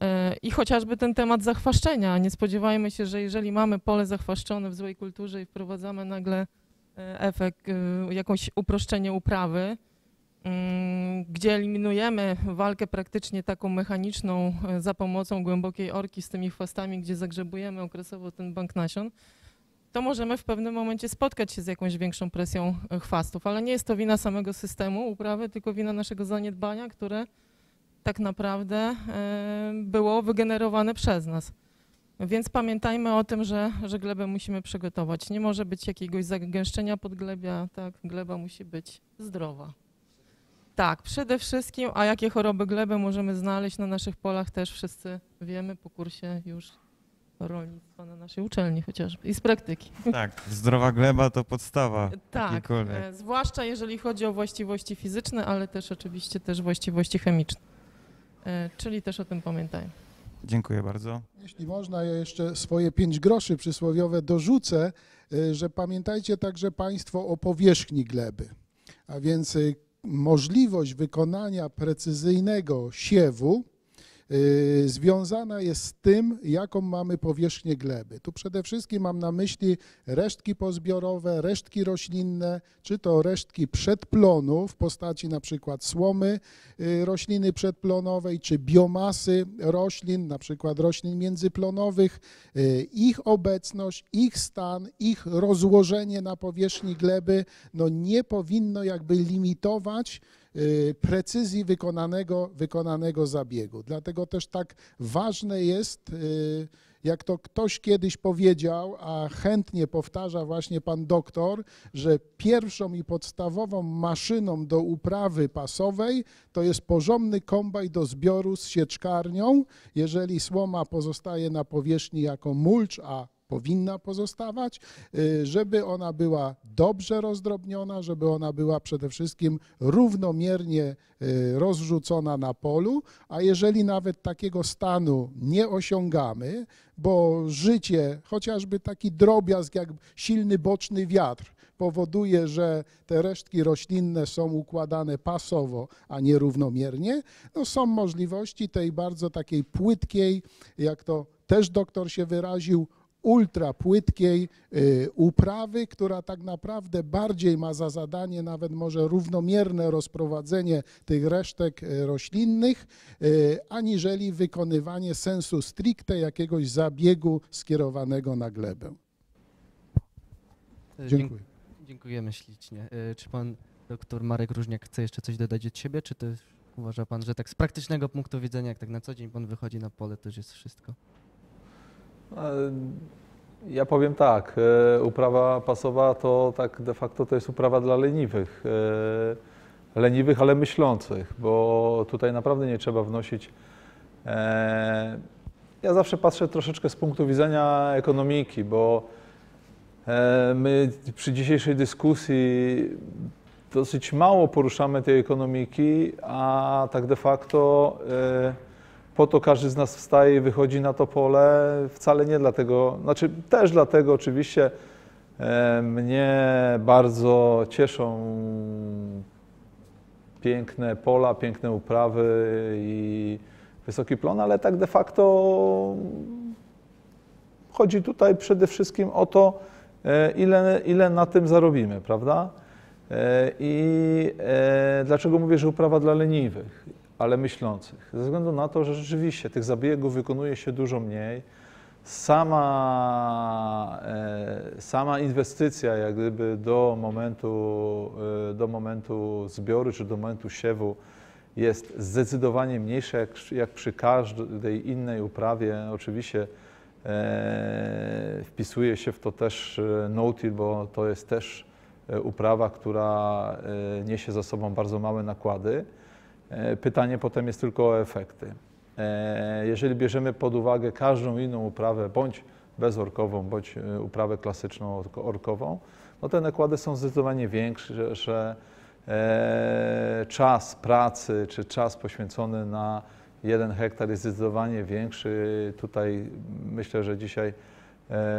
E, I chociażby ten temat zachwaszczenia. Nie spodziewajmy się, że jeżeli mamy pole zachwaszczone w złej kulturze i wprowadzamy nagle e, efekt, e, jakąś uproszczenie uprawy, mm, gdzie eliminujemy walkę praktycznie taką mechaniczną za pomocą głębokiej orki z tymi chwastami, gdzie zagrzebujemy okresowo ten bank nasion, to możemy w pewnym momencie spotkać się z jakąś większą presją e, chwastów, ale nie jest to wina samego systemu uprawy, tylko wina naszego zaniedbania, które tak naprawdę e, było wygenerowane przez nas. Więc pamiętajmy o tym, że, że glebę musimy przygotować. Nie może być jakiegoś zagęszczenia podglebia, tak, gleba musi być zdrowa. Tak, przede wszystkim, a jakie choroby gleby możemy znaleźć na naszych polach też wszyscy wiemy po kursie już rolnictwa na naszej uczelni chociażby i z praktyki. [LAUGHS] Tak, zdrowa gleba to podstawa. Tak, e, zwłaszcza jeżeli chodzi o właściwości fizyczne, ale też oczywiście też właściwości chemiczne. E, Czyli też o tym pamiętajmy. Dziękuję bardzo. Jeśli można, ja jeszcze swoje pięć groszy przysłowiowe dorzucę, y, że pamiętajcie także Państwo o powierzchni gleby. A więc możliwość wykonania precyzyjnego siewu związana jest z tym, jaką mamy powierzchnię gleby. Tu przede wszystkim mam na myśli resztki pozbiorowe, resztki roślinne, czy to resztki przedplonu w postaci na przykład słomy y, rośliny przedplonowej, czy biomasy roślin, na przykład roślin międzyplonowych, y, ich obecność, ich stan, ich rozłożenie na powierzchni gleby no nie powinno jakby limitować y, precyzji wykonanego, wykonanego zabiegu. Dlatego też tak ważne jest, y, jak to ktoś kiedyś powiedział, a chętnie powtarza właśnie pan doktor, że pierwszą i podstawową maszyną do uprawy pasowej to jest porządny kombaj do zbioru z sieczkarnią. Jeżeli słoma pozostaje na powierzchni jako mulcz, a powinna pozostawać, y, żeby ona była dobrze rozdrobniona, żeby ona była przede wszystkim równomiernie y, rozrzucona na polu, a jeżeli nawet takiego stanu nie osiągamy, bo życie, chociażby taki drobiazg jak silny boczny wiatr, powoduje, że te resztki roślinne są układane pasowo, a nie równomiernie, no są możliwości tej bardzo takiej płytkiej, jak to też doktor się wyraził, ultra płytkiej y, uprawy, która tak naprawdę bardziej ma za zadanie nawet może równomierne rozprowadzenie tych resztek y, roślinnych, y, aniżeli wykonywanie sensu stricte jakiegoś zabiegu skierowanego na glebę. Dziękuję. Dziękujemy ślicznie. Czy pan doktor Marek Różniak chce jeszcze coś dodać od siebie, czy też uważa pan, że tak z praktycznego punktu widzenia, jak tak na co dzień pan wychodzi na pole, to już jest wszystko? E, Ja powiem tak, e, uprawa pasowa to tak de facto to jest uprawa dla leniwych. E, leniwych, ale myślących, bo tutaj naprawdę nie trzeba wnosić. Ja zawsze patrzę troszeczkę z punktu widzenia ekonomiki, bo my przy dzisiejszej dyskusji dosyć mało poruszamy tej ekonomiki, a tak de facto po to każdy z nas wstaje i wychodzi na to pole, wcale nie dlatego, znaczy też dlatego oczywiście e, mnie bardzo cieszą piękne pola, piękne uprawy i wysoki plon, ale tak de facto chodzi tutaj przede wszystkim o to, e, ile, ile na tym zarobimy, prawda? E, I dlaczego mówię, że uprawa dla leniwych, ale myślących? Ze względu na to, że rzeczywiście tych zabiegów wykonuje się dużo mniej. Sama, sama inwestycja, jak gdyby do momentu, do momentu zbioru czy do momentu siewu, jest zdecydowanie mniejsza jak, jak przy każdej innej uprawie. Oczywiście e, wpisuje się w to też no-till, bo to jest też uprawa, która e, niesie za sobą bardzo małe nakłady. E, pytanie potem jest tylko o efekty. E, jeżeli bierzemy pod uwagę każdą inną uprawę, bądź bezorkową, bądź e, uprawę klasyczną orkową, no te nakłady są zdecydowanie większe, że czas pracy czy czas poświęcony na jeden hektar jest zdecydowanie większy. Tutaj myślę, że dzisiaj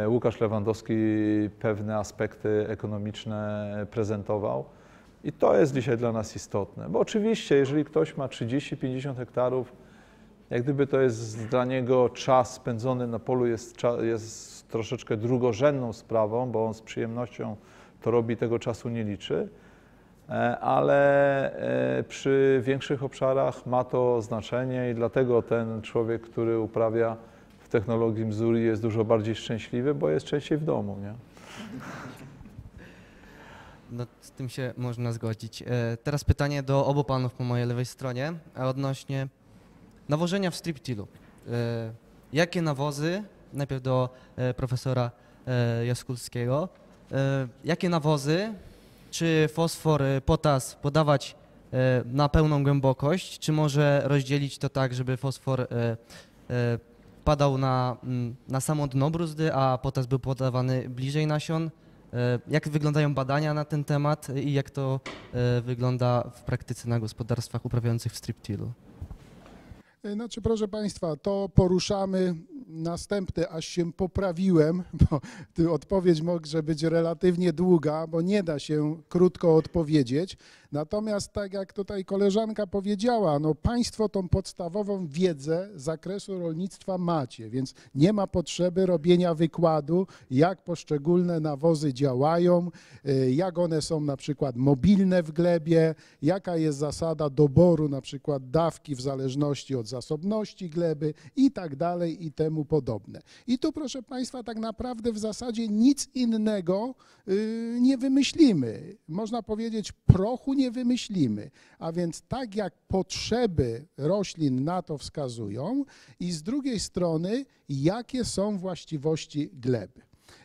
Łukasz Lewandowski pewne aspekty ekonomiczne prezentował. I to jest dzisiaj dla nas istotne, bo oczywiście, jeżeli ktoś ma 30-50 hektarów, jak gdyby to jest dla niego czas spędzony na polu jest, jest troszeczkę drugorzędną sprawą, bo on z przyjemnością to robi, tego czasu nie liczy, E, ale e, przy większych obszarach ma to znaczenie i dlatego ten człowiek, który uprawia w technologii Mzuri jest dużo bardziej szczęśliwy, bo jest częściej w domu, nie? No, tym się można zgodzić. E, teraz pytanie do obu panów po mojej lewej stronie, odnośnie nawożenia w striptilu. E, jakie nawozy, najpierw do e, profesora Jaskulskiego, jakie nawozy, czy fosfor, potas podawać na pełną głębokość, czy może rozdzielić to tak, żeby fosfor padał na, na samo dno bruzdy, a potas był podawany bliżej nasion? E, Jak wyglądają badania na ten temat i jak to e, wygląda w praktyce na gospodarstwach uprawiających w striptilu? Znaczy, proszę Państwa, to poruszamy następne, aż się poprawiłem, [LAUGHS] bo odpowiedź może być relatywnie długa, bo nie da się krótko odpowiedzieć. Natomiast tak jak tutaj koleżanka powiedziała, no Państwo tą podstawową wiedzę z zakresu rolnictwa macie, więc nie ma potrzeby robienia wykładu, jak poszczególne nawozy działają, y, jak one są na przykład mobilne w glebie, jaka jest zasada doboru na przykład dawki w zależności od zasobności gleby i tak dalej i temu podobne. I tu proszę Państwa tak naprawdę w zasadzie nic innego y, nie wymyślimy. Można powiedzieć prochu nie wymyślimy, a więc tak jak potrzeby roślin na to wskazują i z drugiej strony jakie są właściwości gleby.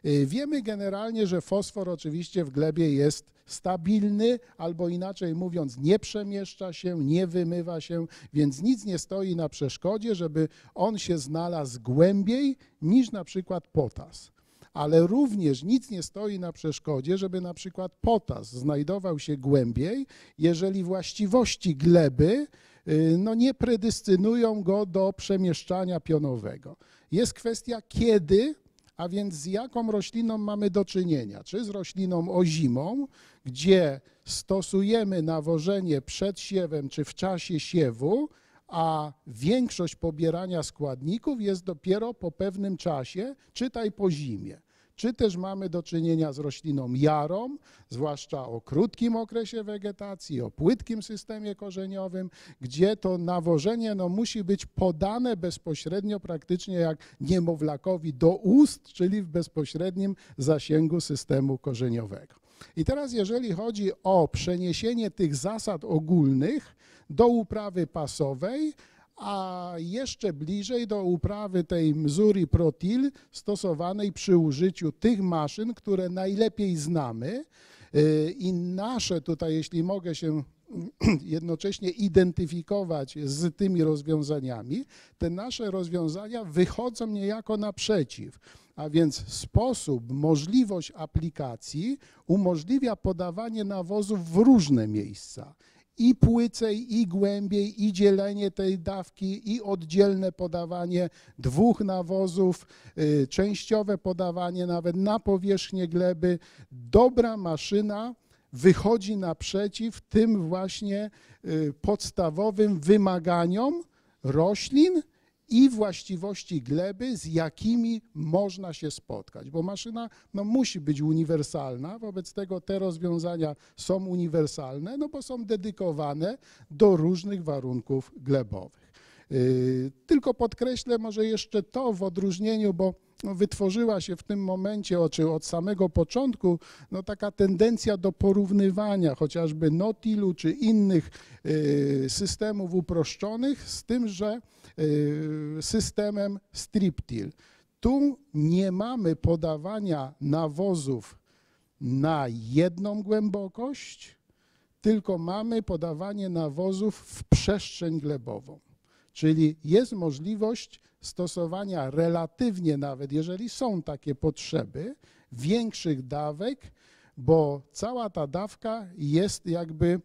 Y, Wiemy generalnie, że fosfor oczywiście w glebie jest stabilny, albo inaczej mówiąc, nie przemieszcza się, nie wymywa się, więc nic nie stoi na przeszkodzie, żeby on się znalazł głębiej niż na przykład potas. Ale również nic nie stoi na przeszkodzie, żeby na przykład potas znajdował się głębiej, jeżeli właściwości gleby y, no, nie predystynują go do przemieszczania pionowego. Jest kwestia kiedy a więc z jaką rośliną mamy do czynienia? Czy z rośliną ozimą, gdzie stosujemy nawożenie przed siewem czy w czasie siewu, a większość pobierania składników jest dopiero po pewnym czasie, czytaj po zimie. Czy też mamy do czynienia z rośliną jarą, zwłaszcza o krótkim okresie wegetacji, o płytkim systemie korzeniowym, gdzie to nawożenie no, musi być podane bezpośrednio, praktycznie jak niemowlakowi do ust, czyli w bezpośrednim zasięgu systemu korzeniowego. I teraz, jeżeli chodzi o przeniesienie tych zasad ogólnych do uprawy pasowej, a jeszcze bliżej do uprawy tej Mzuri Protil stosowanej przy użyciu tych maszyn, które najlepiej znamy. Y, I nasze tutaj, jeśli mogę się [CLEARS THROAT] jednocześnie identyfikować z tymi rozwiązaniami, te nasze rozwiązania wychodzą niejako naprzeciw. A więc sposób, możliwość aplikacji umożliwia podawanie nawozów w różne miejsca. I płycej, i głębiej, i dzielenie tej dawki, i oddzielne podawanie dwóch nawozów, y, częściowe podawanie nawet na powierzchnię gleby. Dobra maszyna wychodzi naprzeciw tym właśnie y, podstawowym wymaganiom roślin i właściwości gleby, z jakimi można się spotkać, bo maszyna no, musi być uniwersalna, wobec tego te rozwiązania są uniwersalne, no bo są dedykowane do różnych warunków glebowych. Yy, Tylko podkreślę może jeszcze to w odróżnieniu, bo wytworzyła się w tym momencie, czy od samego początku, no, taka tendencja do porównywania chociażby Notilu czy innych yy, systemów uproszczonych z tymże yy, systemem Striptil. Tu nie mamy podawania nawozów na jedną głębokość, tylko mamy podawanie nawozów w przestrzeń glebową. Czyli jest możliwość stosowania relatywnie nawet, jeżeli są takie potrzeby, większych dawek, bo cała ta dawka jest jakby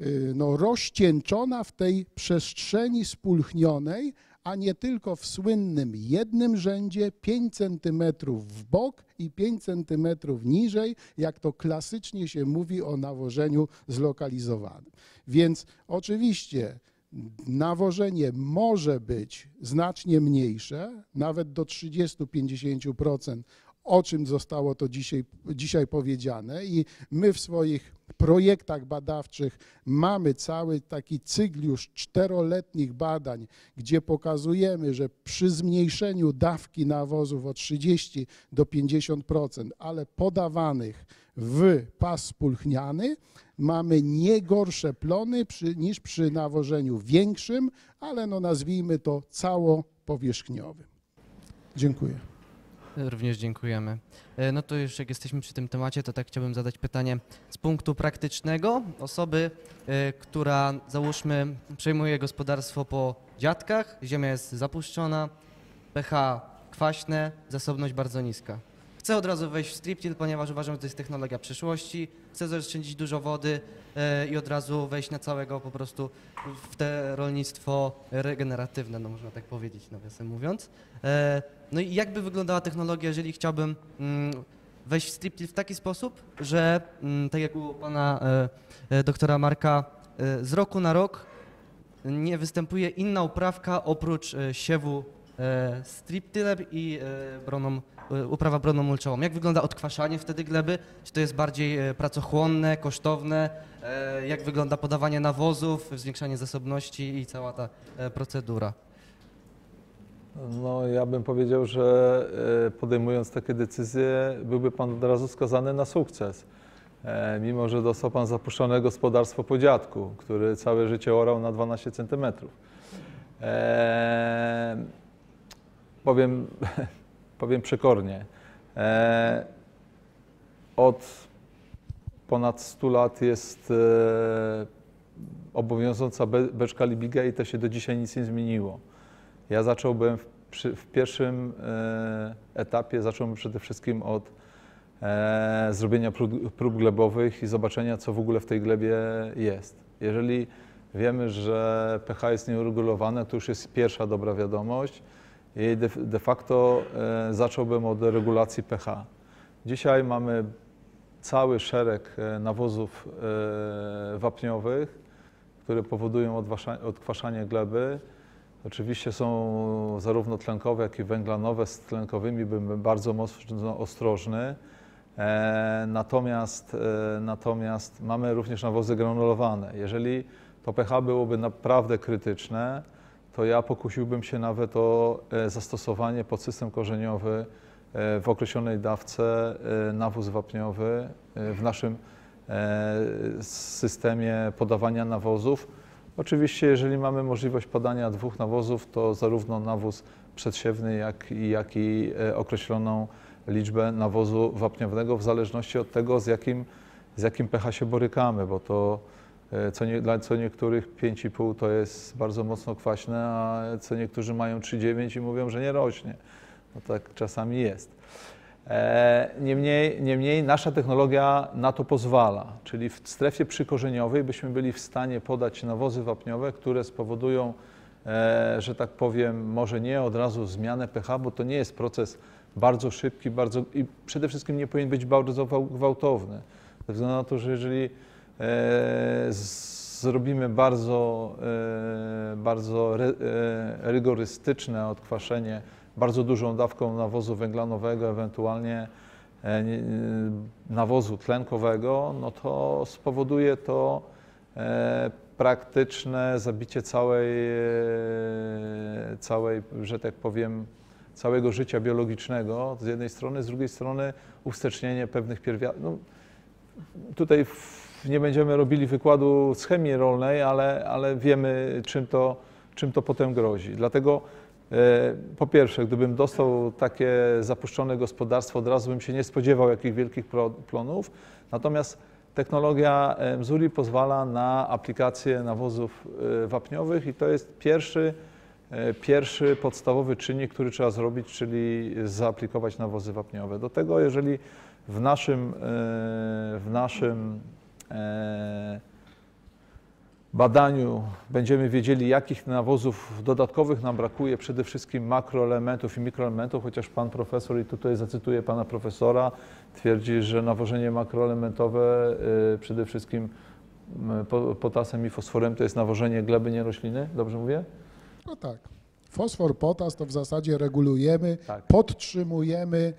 y, no, rozcieńczona w tej przestrzeni spulchnionej, a nie tylko w słynnym jednym rzędzie 5 cm w bok i 5 cm niżej, jak to klasycznie się mówi o nawożeniu zlokalizowanym. Więc oczywiście nawożenie może być znacznie mniejsze, nawet do 30-50%, o czym zostało to dzisiaj, dzisiaj powiedziane i my w swoich projektach badawczych mamy cały taki cykl już czteroletnich badań, gdzie pokazujemy, że przy zmniejszeniu dawki nawozów o 30 do 50%, ale podawanych w pas spulchniany, mamy nie gorsze plony przy, niż przy nawożeniu większym, ale no nazwijmy to całopowierzchniowym. Dziękuję. Również dziękujemy. E, No to już jak jesteśmy przy tym temacie, to tak chciałbym zadać pytanie z punktu praktycznego osoby, e, która załóżmy przejmuje gospodarstwo po dziadkach, ziemia jest zapuszczona, pH kwaśne, zasobność bardzo niska. Chcę od razu wejść w striptil, ponieważ uważam, że to jest technologia przyszłości. Chcę zaoszczędzić dużo wody e, i od razu wejść na całego po prostu w te rolnictwo regeneratywne, no można tak powiedzieć nawiasem mówiąc. E, No i jakby wyglądała technologia, jeżeli chciałbym mm, wejść w striptil w taki sposób, że mm, tak jak u pana e, doktora Marka, z roku na rok nie występuje inna uprawka oprócz siewu striptilem i broną, e, uprawa broną mulczową. Jak wygląda odkwaszanie wtedy gleby? Czy to jest bardziej e, pracochłonne, kosztowne? E, Jak wygląda podawanie nawozów, zwiększanie zasobności i cała ta procedura? No, ja bym powiedział, że podejmując takie decyzje, byłby Pan od razu skazany na sukces. Mimo, że dostał Pan zapuszczone gospodarstwo po dziadku, który całe życie orał na 12 centymetrów. Powiem, [LAUGHS] powiem przekornie. E, od ponad 100 lat jest e, obowiązująca be- beczka Libiga i to się do dzisiaj nic nie zmieniło. Ja zacząłbym w, przy, w pierwszym e, etapie, zacząłbym przede wszystkim od e, zrobienia prób, prób glebowych i zobaczenia, co w ogóle w tej glebie jest. Jeżeli wiemy, że pH jest nieuregulowane, to już jest pierwsza dobra wiadomość i de, facto e, zacząłbym od regulacji pH. Dzisiaj mamy cały szereg e, nawozów e, wapniowych, które powodują odkwaszanie gleby. Oczywiście są zarówno tlenkowe, jak i węglanowe. Z tlenkowymi bym bardzo mocno ostrożny. Natomiast, natomiast mamy również nawozy granulowane. Jeżeli to pH byłoby naprawdę krytyczne, to ja pokusiłbym się nawet o e, zastosowanie pod system korzeniowy e, w określonej dawce e, nawóz wapniowy w naszym systemie podawania nawozów. Oczywiście, jeżeli mamy możliwość podania dwóch nawozów, to zarówno nawóz przedsiewny, jak i, jak i określoną liczbę nawozu wapniowego, w zależności od tego, z jakim, z jakim pH się borykamy, bo to co nie, dla co niektórych 5,5 to jest bardzo mocno kwaśne, a co niektórzy mają 3,9 i mówią, że nie rośnie. No tak czasami jest. E, Niemniej, niemniej nasza technologia na to pozwala, czyli w strefie przykorzeniowej byśmy byli w stanie podać nawozy wapniowe, które spowodują, e, że tak powiem, może nie od razu zmianę pH, bo to nie jest proces bardzo szybki bardzo, i przede wszystkim nie powinien być bardzo gwał- gwałtowny. Ze względu na to, że jeżeli e, zrobimy bardzo, e, bardzo e, rygorystyczne odkwaszenie bardzo dużą dawką nawozu węglanowego, ewentualnie e, nie- nawozu tlenkowego, no to spowoduje to e, praktyczne zabicie całej, e, całej, że tak powiem, całego życia biologicznego z jednej strony, z drugiej strony uwstecznienie pewnych pierwiastków. No, tutaj nie będziemy robili wykładu z chemii rolnej, ale, ale wiemy, czym to, czym to potem grozi. Dlatego e, po pierwsze, gdybym dostał takie zapuszczone gospodarstwo, od razu bym się nie spodziewał jakich wielkich plonów. Natomiast technologia e, Mzuri pozwala na aplikację nawozów e, wapniowych i to jest pierwszy, pierwszy podstawowy czynnik, który trzeba zrobić, czyli zaaplikować nawozy wapniowe. Do tego, jeżeli w naszym, w naszym badaniu będziemy wiedzieli, jakich nawozów dodatkowych nam brakuje, przede wszystkim makroelementów i mikroelementów, chociaż pan profesor, i tutaj zacytuję pana profesora, twierdzi, że nawożenie makroelementowe y, przede wszystkim potasem i fosforem to jest nawożenie gleby, nie rośliny, dobrze mówię? No tak. Fosfor, potas to w zasadzie regulujemy, Tak. podtrzymujemy,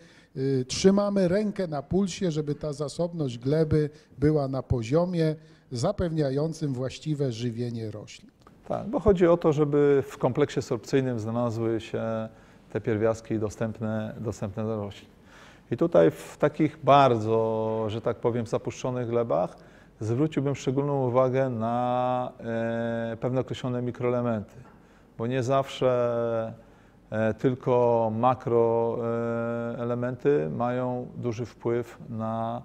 trzymamy rękę na pulsie, żeby ta zasobność gleby była na poziomie zapewniającym właściwe żywienie roślin. Tak, bo chodzi o to, żeby w kompleksie sorpcyjnym znalazły się te pierwiastki dostępne, dostępne dla roślin. I tutaj w takich bardzo, że tak powiem, zapuszczonych glebach zwróciłbym szczególną uwagę na e, pewne określone mikroelementy, bo nie zawsze tylko makroelementy mają duży wpływ na,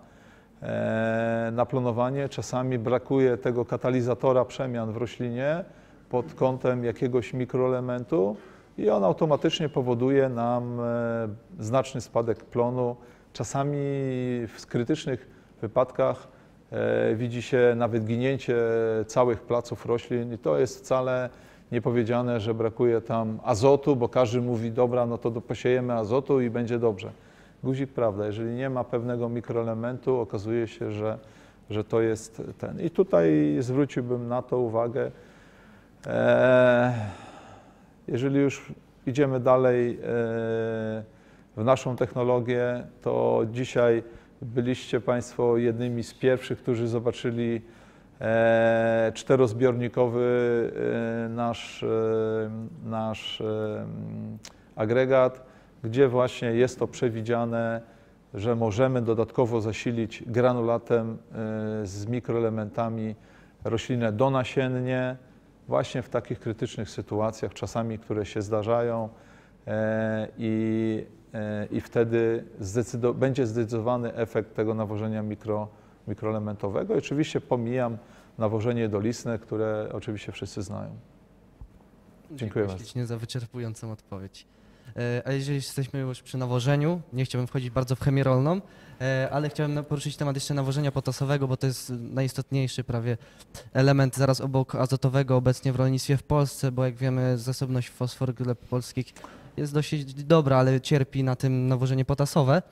e, na planowanie. Czasami brakuje tego katalizatora przemian w roślinie pod kątem jakiegoś mikroelementu i on automatycznie powoduje nam e, znaczny spadek plonu. Czasami w krytycznych wypadkach e, widzi się nawet ginięcie całych placów roślin i to jest wcale nie powiedziane, że brakuje tam azotu, bo każdy mówi, dobra, no to posiejemy azotu i będzie dobrze. Guzik, prawda, jeżeli nie ma pewnego mikroelementu, okazuje się, że, że to jest ten. I tutaj zwróciłbym na to uwagę. E, Jeżeli już idziemy dalej e, w naszą technologię, to dzisiaj byliście Państwo jednymi z pierwszych, którzy zobaczyli czterozbiornikowy e, nasz, e, nasz e, mm, agregat, gdzie właśnie jest to przewidziane, że możemy dodatkowo zasilić granulatem z mikroelementami roślinę donasiennie, właśnie w takich krytycznych sytuacjach, czasami, które się zdarzają i, i wtedy będzie zdecydowany efekt tego nawożenia mikro, mikroelementowego. I oczywiście pomijam nawożenie dolistne, które oczywiście wszyscy znają. Dziękuję bardzo. ślicznie za wyczerpującą odpowiedź. E, A jeżeli jesteśmy już przy nawożeniu, nie chciałbym wchodzić bardzo w chemię rolną, e, ale chciałem na- poruszyć temat jeszcze nawożenia potasowego, bo to jest najistotniejszy prawie element zaraz obok azotowego obecnie w rolnictwie w Polsce, bo jak wiemy zasobność fosfor gleb polskich jest dosyć dobra, ale cierpi na tym nawożenie potasowe.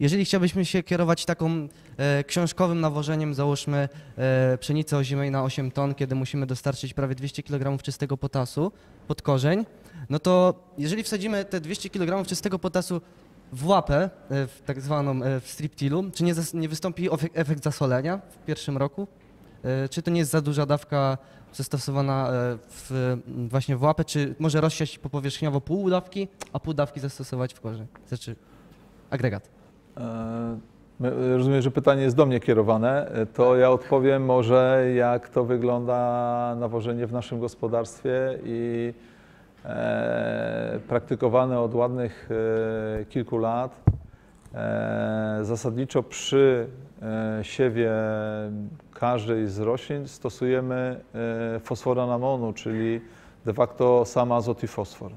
Jeżeli chciałbyśmy się kierować taką e, książkowym nawożeniem, załóżmy e, pszenicę ozimej na 8 ton, kiedy musimy dostarczyć prawie 200 kg czystego potasu pod korzeń, no to jeżeli wsadzimy te 200 kg czystego potasu w łapę, e, w tak zwaną e, w striptilu, czy nie, nie wystąpi efekt zasolenia w pierwszym roku? E, Czy to nie jest za duża dawka zastosowana e, w, właśnie w łapę, czy może rozsiać popowierzchniowo pół dawki, a pół dawki zastosować w korzeń? Znaczy agregat. E, my- Rozumiem, że pytanie jest do mnie kierowane. E, To ja odpowiem może, jak to wygląda nawożenie w naszym gospodarstwie i e, praktykowane od ładnych e, kilku lat. E, zasadniczo przy e, siewie każdej z roślin stosujemy e, fosfora namonu, czyli de facto sam azot i fosfor.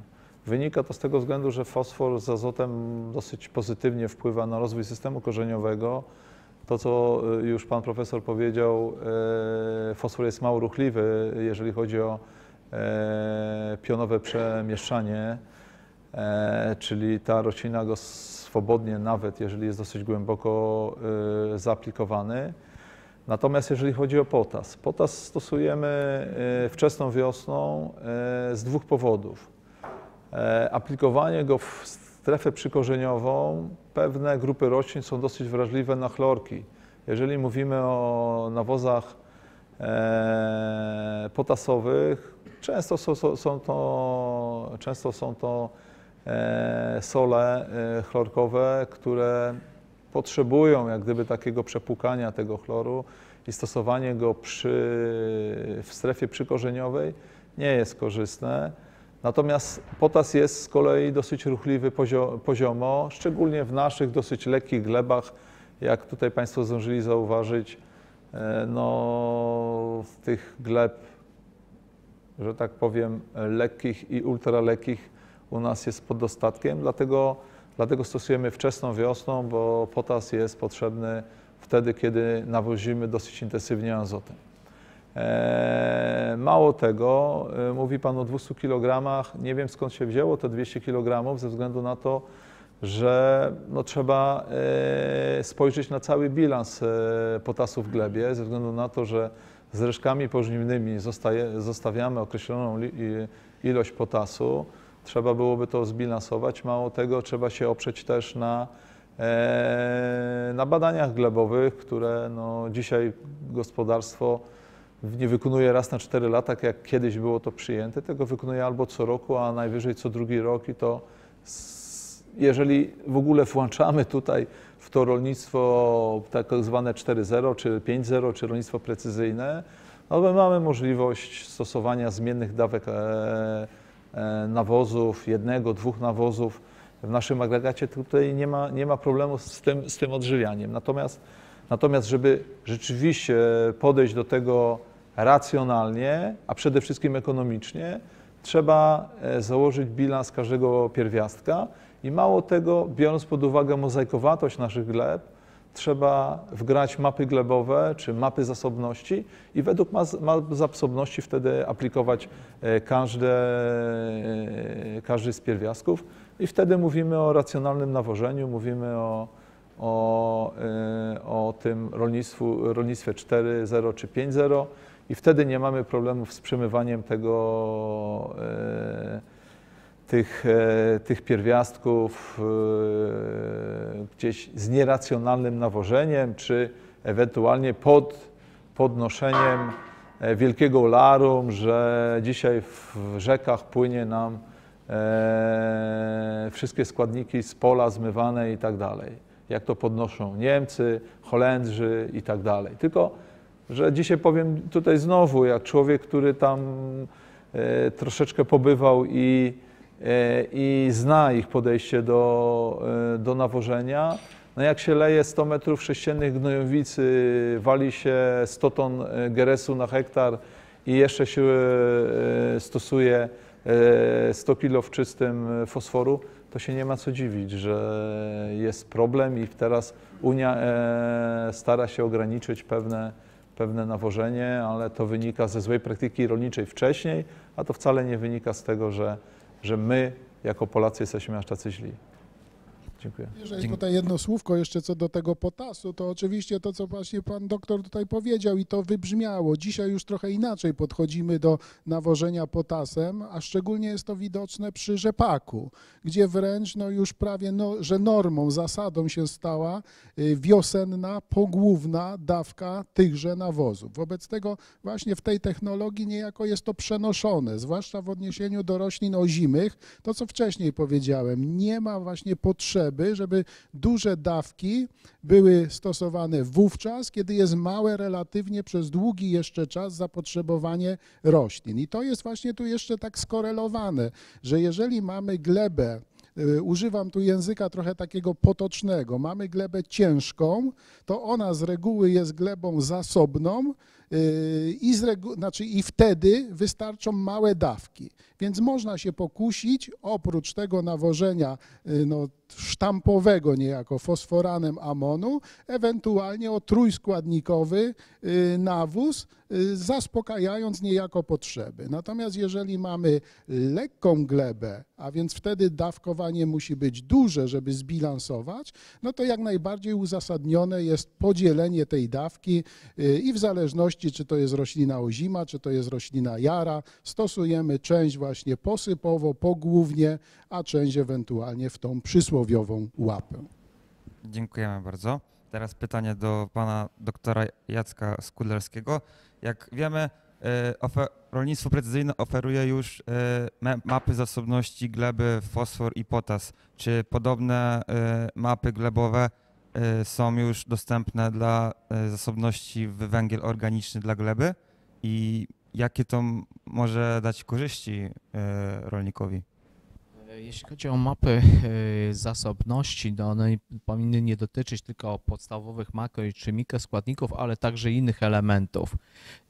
Wynika to z tego względu, że fosfor z azotem dosyć pozytywnie wpływa na rozwój systemu korzeniowego. To, co e, już pan profesor powiedział, e, fosfor jest mało ruchliwy, jeżeli chodzi o e, pionowe przemieszczanie, e, czyli ta roślina go swobodnie, nawet jeżeli jest dosyć głęboko zaaplikowany. Natomiast jeżeli chodzi o potas, potas stosujemy wczesną wiosną z dwóch powodów. E, Aplikowanie go w strefę przykorzeniową, pewne grupy roślin są dosyć wrażliwe na chlorki. Jeżeli mówimy o nawozach e, potasowych, często są, są, to, często są to e, sole chlorkowe, które potrzebują jak gdyby takiego przepłukania tego chloru i stosowanie go przy, w strefie przykorzeniowej nie jest korzystne. Natomiast potas jest z kolei dosyć ruchliwy pozio- poziomo, szczególnie w naszych dosyć lekkich glebach, jak tutaj Państwo zdążyli zauważyć, e, no, tych gleb, że tak powiem, lekkich i ultralekkich u nas jest pod dostatkiem, dlatego, dlatego stosujemy wczesną wiosną, bo potas jest potrzebny wtedy, kiedy nawozimy dosyć intensywnie azotem. Eee, Mało tego, e, mówi Pan o 200 kg. Nie wiem skąd się wzięło te 200 kg, ze względu na to, że no, trzeba e, spojrzeć na cały bilans e, potasu w glebie, ze względu na to, że z resztkami pożniwnymi zostaje, zostawiamy określoną ilość potasu. Trzeba byłoby to zbilansować. Mało tego, trzeba się oprzeć też na, e, na badaniach glebowych, które no, dzisiaj gospodarstwo nie wykonuje raz na 4 lata, tak jak kiedyś było to przyjęte, tego wykonuje albo co roku, a najwyżej co drugi rok i to jeżeli w ogóle włączamy tutaj w to rolnictwo tak zwane 4.0 czy 5.0 czy rolnictwo precyzyjne, no my mamy możliwość stosowania zmiennych dawek e, e, nawozów, jednego, dwóch nawozów. W naszym agregacie tutaj nie ma, nie ma problemu z tym, z tym odżywianiem. Natomiast Natomiast, żeby rzeczywiście podejść do tego racjonalnie, a przede wszystkim ekonomicznie, trzeba e, założyć bilans każdego pierwiastka i mało tego, biorąc pod uwagę mozaikowatość naszych gleb, trzeba wgrać mapy glebowe czy mapy zasobności i według map zasobności wtedy aplikować e, każde, e, każdy z pierwiastków. I wtedy mówimy o racjonalnym nawożeniu, mówimy o, o, y, o tym rolnictwu, rolnictwie 4.0 czy 5.0 i wtedy nie mamy problemów z przemywaniem tego, y, tych, e, tych pierwiastków y, gdzieś z nieracjonalnym nawożeniem, czy ewentualnie pod podnoszeniem e, wielkiego larum, że dzisiaj w rzekach płynie nam e, wszystkie składniki z pola zmywane i tak dalej. Jak to podnoszą Niemcy, Holendrzy i tak dalej. Tylko, że dzisiaj powiem tutaj znowu, jak człowiek, który tam e, troszeczkę pobywał i, e, i zna ich podejście do, e, do nawożenia, no jak się leje 100 metrów sześciennych gnojowicy, wali się 100 ton e, geresu na hektar i jeszcze się e, stosuje e, 100 kg w czystym fosforu, to się nie ma co dziwić, że jest problem i teraz Unia e, stara się ograniczyć pewne, pewne nawożenie, ale to wynika ze złej praktyki rolniczej wcześniej, a to wcale nie wynika z tego, że, że my jako Polacy jesteśmy aż tacy źli. Dziękuję. Jeżeli Dzięki. tutaj jedno słówko jeszcze co do tego potasu, to oczywiście to, co właśnie pan doktor tutaj powiedział i to wybrzmiało. Dzisiaj już trochę inaczej podchodzimy do nawożenia potasem, a szczególnie jest to widoczne przy rzepaku, gdzie wręcz no już prawie, no, że normą, zasadą się stała y, wiosenna, pogłówna dawka tychże nawozów. Wobec tego właśnie w tej technologii niejako jest to przenoszone, zwłaszcza w odniesieniu do roślin ozimych. To, co wcześniej powiedziałem, nie ma właśnie potrzeby, żeby duże dawki były stosowane wówczas, kiedy jest małe relatywnie przez długi jeszcze czas zapotrzebowanie roślin. I to jest właśnie tu jeszcze tak skorelowane, że jeżeli mamy glebę y, używam tu języka trochę takiego potocznego. Mamy glebę ciężką, to ona z reguły jest glebą zasobną y, i, z regu- znaczy i wtedy wystarczą małe dawki. Więc można się pokusić, oprócz tego nawożenia y, no, sztampowego niejako fosforanem amonu, ewentualnie o trójskładnikowy y, nawóz, y, zaspokajając niejako potrzeby. Natomiast jeżeli mamy lekką glebę, a więc wtedy dawkowanie musi być duże, żeby zbilansować, no to jak najbardziej uzasadnione jest podzielenie tej dawki i w zależności, czy to jest roślina ozima, czy to jest roślina jara, stosujemy część właśnie posypowo, pogłównie, a część ewentualnie w tą przysłowiową łapę. Dziękujemy bardzo. Teraz pytanie do pana doktora Jacka Skudlerskiego. Jak wiemy, e, ofe- rolnictwo precyzyjne oferuje już e, ma- mapy zasobności gleby, fosfor i potas. Czy podobne e, mapy glebowe są już dostępne dla zasobności w węgiel organiczny dla gleby? I jakie to może dać korzyści e, rolnikowi? E, Jeśli chodzi o mapy e, zasobności, to one powinny nie dotyczyć tylko podstawowych makro czy mikroskładników, ale także innych elementów.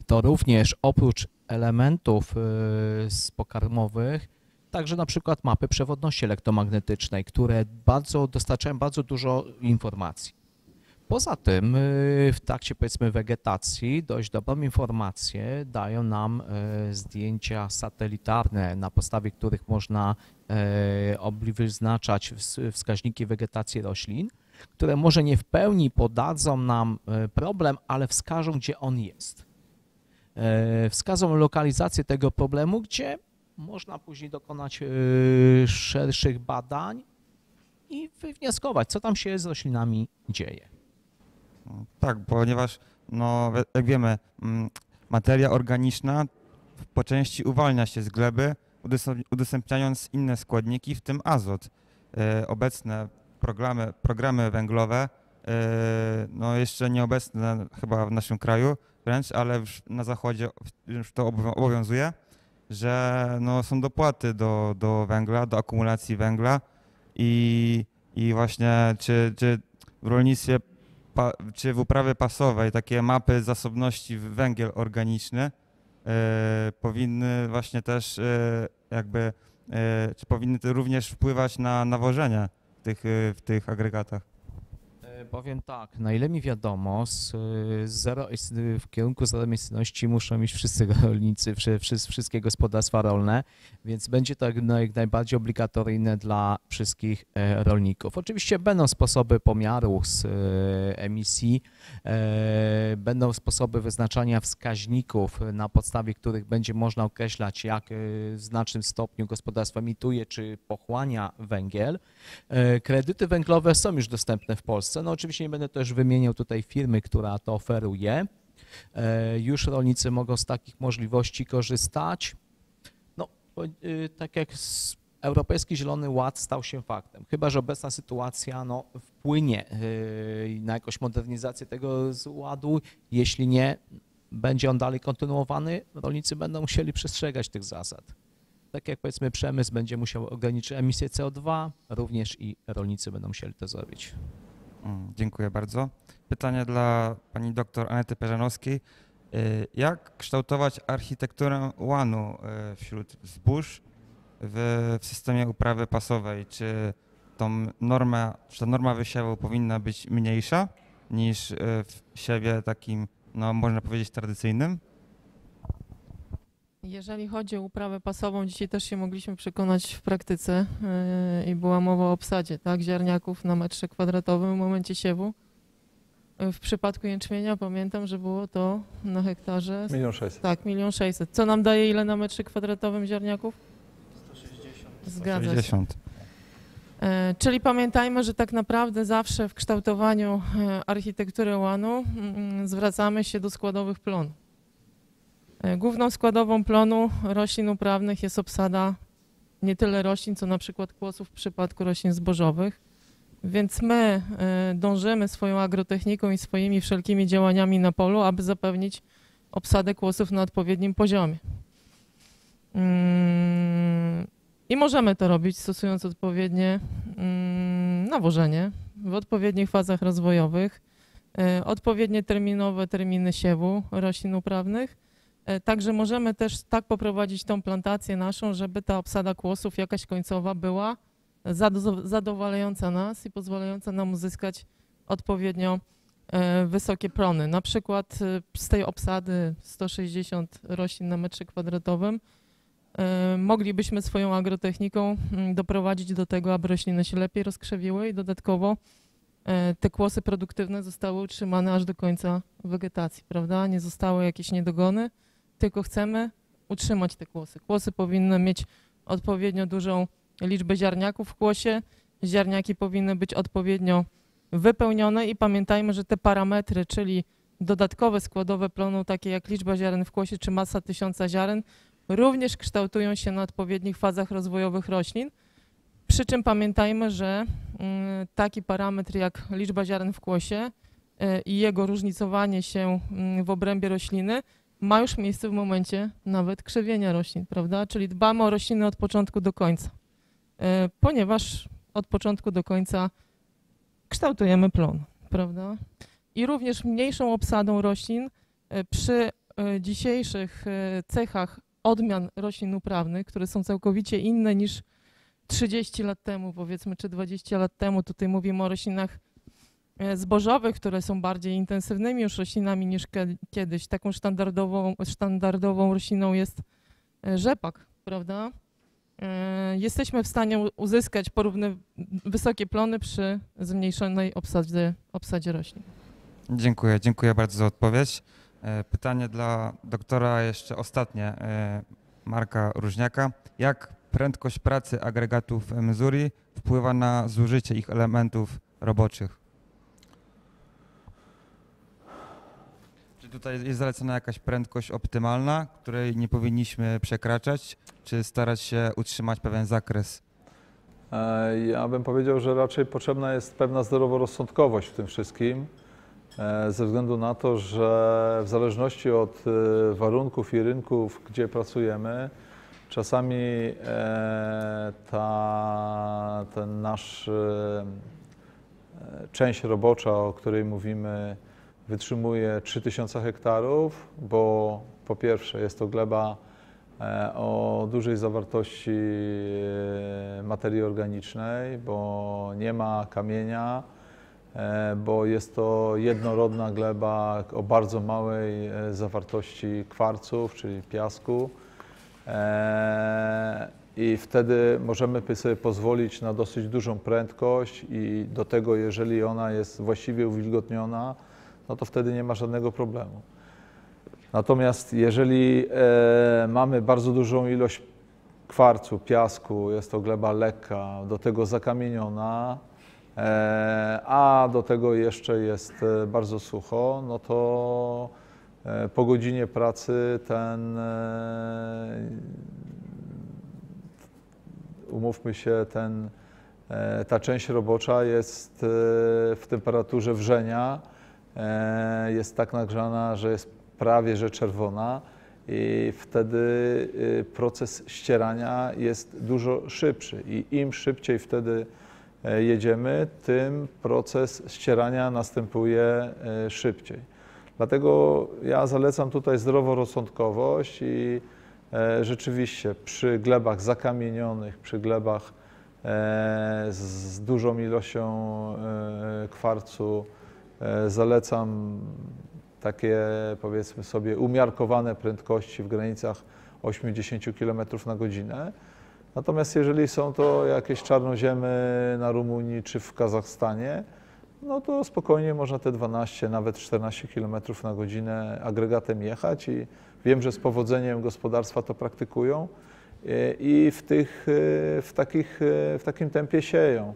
To również oprócz elementów pokarmowych, także na przykład mapy przewodności elektromagnetycznej, które bardzo dostarczają bardzo dużo informacji. Poza tym y, w trakcie powiedzmy wegetacji dość dobrą informację dają nam e, zdjęcia satelitarne, na podstawie których można obli- wyznaczać ws- wskaźniki wegetacji roślin, które może nie w pełni podadzą nam problem, ale wskażą, gdzie on jest. Wskażą lokalizację tego problemu, gdzie można później dokonać szerszych badań i wywnioskować, co tam się z roślinami dzieje. Tak, ponieważ no, jak wiemy, mm, materia organiczna po części uwalnia się z gleby, udostęp- udostępniając inne składniki, w tym azot. E, Obecne programy, programy węglowe, e, no jeszcze nieobecne chyba w naszym kraju wręcz, ale już na zachodzie już to obowią- obowiązuje, że no, są dopłaty do, do węgla, do akumulacji węgla i, i właśnie czy, czy w rolnictwie czy w uprawie pasowej takie mapy zasobności węgiel organiczny e, powinny właśnie też e, jakby, e, czy powinny również wpływać na nawożenie w tych, w tych agregatach? Powiem tak, na ile mi wiadomo, z, zero, w kierunku zeroemisyjności muszą iść wszyscy [LAUGHS] rolnicy, wszy- wszy- wszystkie gospodarstwa rolne, więc będzie to jak jak najbardziej obligatoryjne dla wszystkich e, rolników. Oczywiście będą sposoby pomiaru z e, emisji, e, będą sposoby wyznaczania wskaźników, na podstawie których będzie można określać, jak w znacznym stopniu gospodarstwo emituje czy pochłania węgiel. Kredyty węglowe są już dostępne w Polsce. No oczywiście nie będę też wymieniał tutaj firmy, która to oferuje. E, Już rolnicy mogą z takich możliwości korzystać. No, y, tak jak Europejski Zielony Ład stał się faktem. Chyba, że obecna sytuacja no, wpłynie y, na jakąś modernizację tego ładu. Jeśli nie, będzie on dalej kontynuowany, rolnicy będą musieli przestrzegać tych zasad. Tak jak powiedzmy przemysł będzie musiał ograniczyć emisję CO2, również i rolnicy będą musieli to zrobić. Mm, Dziękuję bardzo. Pytanie dla pani doktor Anety Perzanowskiej. E, Jak kształtować architekturę łanu e, wśród zbóż w, w systemie uprawy pasowej? Czy tą normę, czy ta norma wysiewu powinna być mniejsza niż e, w siewie takim, no można powiedzieć, tradycyjnym? Jeżeli chodzi o uprawę pasową, dzisiaj też się mogliśmy przekonać w praktyce yy, i była mowa o obsadzie tak, ziarniaków na metrze kwadratowym w momencie siewu. Yy, W przypadku jęczmienia pamiętam, że było to na hektarze Milion sześćset. tak, milion sześćset. Co nam daje ile na metrze kwadratowym ziarniaków? 160. Zgadza się. 60. E, Czyli pamiętajmy, że tak naprawdę zawsze w kształtowaniu e, architektury łanu mm, zwracamy się do składowych plon. E, Główną składową plonu roślin uprawnych jest obsada nie tyle roślin, co na przykład kłosów w przypadku roślin zbożowych. Więc my e, dążymy swoją agrotechniką i swoimi wszelkimi działaniami na polu, aby zapewnić obsadę kłosów na odpowiednim poziomie. Mm, I możemy to robić stosując odpowiednie mm, nawożenie w odpowiednich fazach rozwojowych, e, odpowiednie terminowe terminy siewu roślin uprawnych. E, Także możemy też tak poprowadzić tą plantację naszą, żeby ta obsada kłosów jakaś końcowa była zado- zadowalająca nas i pozwalająca nam uzyskać odpowiednio e, wysokie plony. Na przykład e, z tej obsady 160 roślin na metrze kwadratowym moglibyśmy swoją agrotechniką mm, doprowadzić do tego, aby rośliny się lepiej rozkrzewiły i dodatkowo te kłosy produktywne zostały utrzymane aż do końca wegetacji, prawda? Nie zostały jakieś niedogony, tylko chcemy utrzymać te kłosy. Kłosy powinny mieć odpowiednio dużą liczbę ziarniaków w kłosie, ziarniaki powinny być odpowiednio wypełnione i pamiętajmy, że te parametry, czyli dodatkowe składowe plonu, takie jak liczba ziaren w kłosie czy masa tysiąca ziaren, również kształtują się na odpowiednich fazach rozwojowych roślin. Przy czym pamiętajmy, że mm, taki parametr jak liczba ziaren w kłosie e, i jego różnicowanie się mm, w obrębie rośliny ma już miejsce w momencie nawet krzewienia roślin, prawda? Czyli dbamy o rośliny od początku do końca, e, ponieważ od początku do końca kształtujemy plon, prawda? I również mniejszą obsadą roślin e, przy e, dzisiejszych cechach odmian roślin uprawnych, które są całkowicie inne niż 30 lat temu, powiedzmy, czy 20 lat temu. Tutaj mówimy o roślinach zbożowych, które są bardziej intensywnymi już roślinami niż kie- kiedyś. Taką standardową, standardową rośliną jest e, rzepak, prawda? E, Jesteśmy w stanie uzyskać porówny wysokie plony przy zmniejszonej obsadzie, obsadzie roślin. Dziękuję, dziękuję bardzo za odpowiedź. E, Pytanie dla doktora, jeszcze ostatnie, e, Marka Różniaka. Jak prędkość pracy agregatów Missouri wpływa na zużycie ich elementów roboczych? Tutaj jest zalecana jakaś prędkość optymalna, której nie powinniśmy przekraczać, czy starać się utrzymać pewien zakres? E, Ja bym powiedział, że raczej potrzebna jest pewna zdroworozsądkowość w tym wszystkim, e, ze względu na to, że w zależności od e, warunków i rynków, gdzie pracujemy, czasami ta, ten nasz część robocza, o której mówimy, wytrzymuje 3000 hektarów, bo po pierwsze jest to gleba e, o dużej zawartości e, materii organicznej, bo nie ma kamienia, e, bo jest to jednorodna gleba o bardzo małej zawartości kwarców, czyli piasku. I wtedy możemy sobie pozwolić na dosyć dużą prędkość i do tego, jeżeli ona jest właściwie uwilgotniona, no to wtedy nie ma żadnego problemu. Natomiast jeżeli e, mamy bardzo dużą ilość kwarcu, piasku, jest to gleba lekka, do tego zakamieniona, e, a do tego jeszcze jest e, bardzo sucho, no to e, po godzinie pracy ten, e, umówmy się, ten, e, ta część robocza jest w temperaturze wrzenia, jest tak nagrzana, że jest prawie że czerwona i wtedy y, proces ścierania jest dużo szybszy i im szybciej wtedy e, jedziemy, tym proces ścierania następuje e, szybciej. Dlatego ja zalecam tutaj zdroworozsądkowość i e, rzeczywiście przy glebach zakamienionych, przy glebach e, z dużą ilością e, kwarcu e, zalecam takie powiedzmy sobie umiarkowane prędkości w granicach 80 km na godzinę. Natomiast jeżeli są to jakieś czarnoziemy na Rumunii czy w Kazachstanie, no to spokojnie można te 12, nawet 14 km na godzinę agregatem jechać i wiem, że z powodzeniem gospodarstwa to praktykują i- i w, tych, e, w, takich, e, w takim tempie sieją.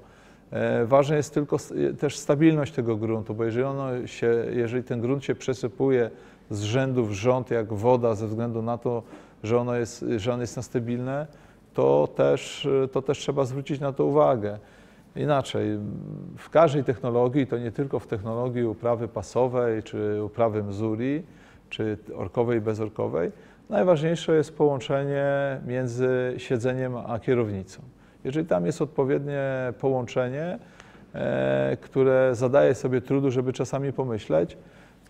E, Ważna jest tylko s- też stabilność tego gruntu, bo jeżeli, ono się, jeżeli ten grunt się przesypuje z rzędu w rząd jak woda ze względu na to, że, ono jest, że on jest niestabilne, to też, to też trzeba zwrócić na to uwagę. Inaczej, w każdej technologii, to nie tylko w technologii uprawy pasowej czy uprawy mzuri, czy orkowej, bezorkowej. Najważniejsze jest połączenie między siedzeniem a kierownicą. Jeżeli tam jest odpowiednie połączenie, e, które zadaje sobie trudu, żeby czasami pomyśleć,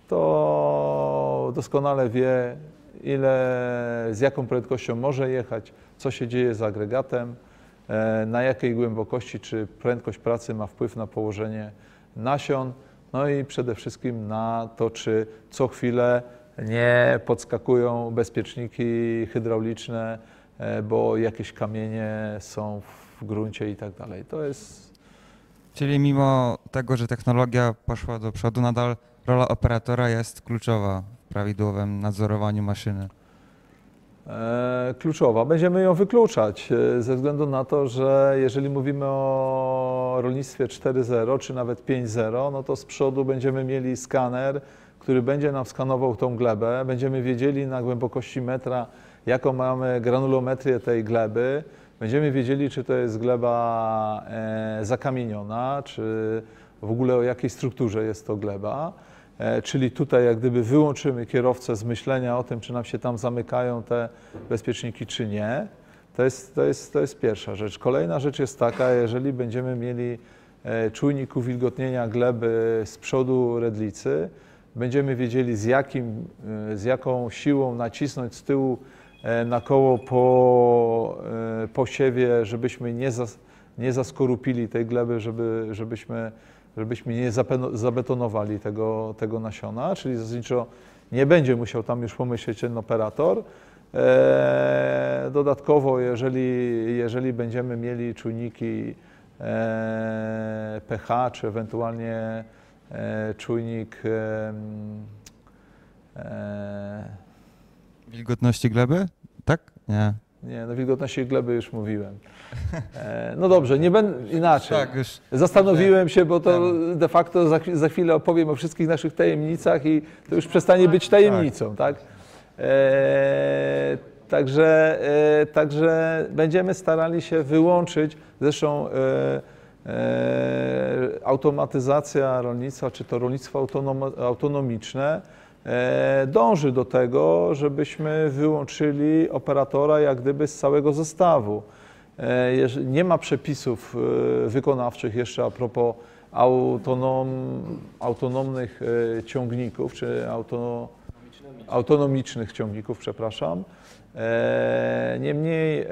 to doskonale wie, ile, z jaką prędkością może jechać, co się dzieje z agregatem, e, na jakiej głębokości, czy prędkość pracy ma wpływ na położenie nasion, no i przede wszystkim na to, czy co chwilę nie podskakują bezpieczniki hydrauliczne, bo jakieś kamienie są w gruncie i tak dalej. To jest Czyli mimo tego, że technologia poszła do przodu, nadal rola operatora jest kluczowa w prawidłowym nadzorowaniu maszyny. e, kluczowa. Będziemy ją wykluczać e, ze względu na to, że jeżeli mówimy o rolnictwie 4.0 czy nawet 5.0, no to z przodu będziemy mieli skaner, który będzie nam skanował tą glebę. Będziemy wiedzieli na głębokości metra, jaką mamy granulometrię tej gleby. Będziemy wiedzieli, czy to jest gleba e, zakamieniona, czy w ogóle o jakiej strukturze jest to gleba. E, Czyli tutaj jak gdyby wyłączymy kierowcę z myślenia o tym, czy nam się tam zamykają te bezpieczniki, czy nie. To jest, to jest, to jest pierwsza rzecz. Kolejna rzecz jest taka, jeżeli będziemy mieli e, czujnik uwilgotnienia gleby z przodu redlicy, będziemy wiedzieli z, jakim, z jaką siłą nacisnąć z tyłu na koło po, e, po siewie, żebyśmy nie, zas, nie zaskorupili tej gleby, żeby, żebyśmy, żebyśmy nie zabetonowali tego, tego nasiona, czyli zasadniczo nie będzie musiał tam już pomyśleć ten operator. E, dodatkowo, jeżeli, jeżeli będziemy mieli czujniki e, pH, czy ewentualnie e, czujnik e, Wilgotności gleby? Tak? Nie. nie, no wilgotności gleby już mówiłem. E, no dobrze, nie będę inaczej. Tak, już. Zastanowiłem się, bo to de facto za, za chwilę opowiem o wszystkich naszych tajemnicach i to już przestanie być tajemnicą, tak? E, także, e, także będziemy starali się wyłączyć, zresztą e, e, automatyzacja rolnictwa, czy to rolnictwo autonom, autonomiczne, dąży do tego, żebyśmy wyłączyli operatora jak gdyby z całego zestawu. E, Nie ma przepisów e, wykonawczych jeszcze a propos autonom, autonomnych e, ciągników, czy auto, autonomicznych ciągników, przepraszam. E, Niemniej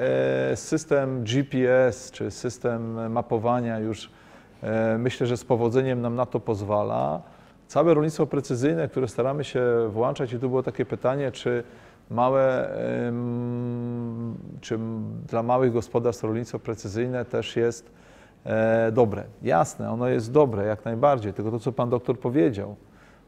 e, system GPS czy system mapowania już e, myślę, że z powodzeniem nam na to pozwala. Całe rolnictwo precyzyjne, które staramy się włączać i tu było takie pytanie, czy małe, czy dla małych gospodarstw rolnictwo precyzyjne też jest e, dobre. Jasne, ono jest dobre jak najbardziej, tylko to, co pan doktor powiedział,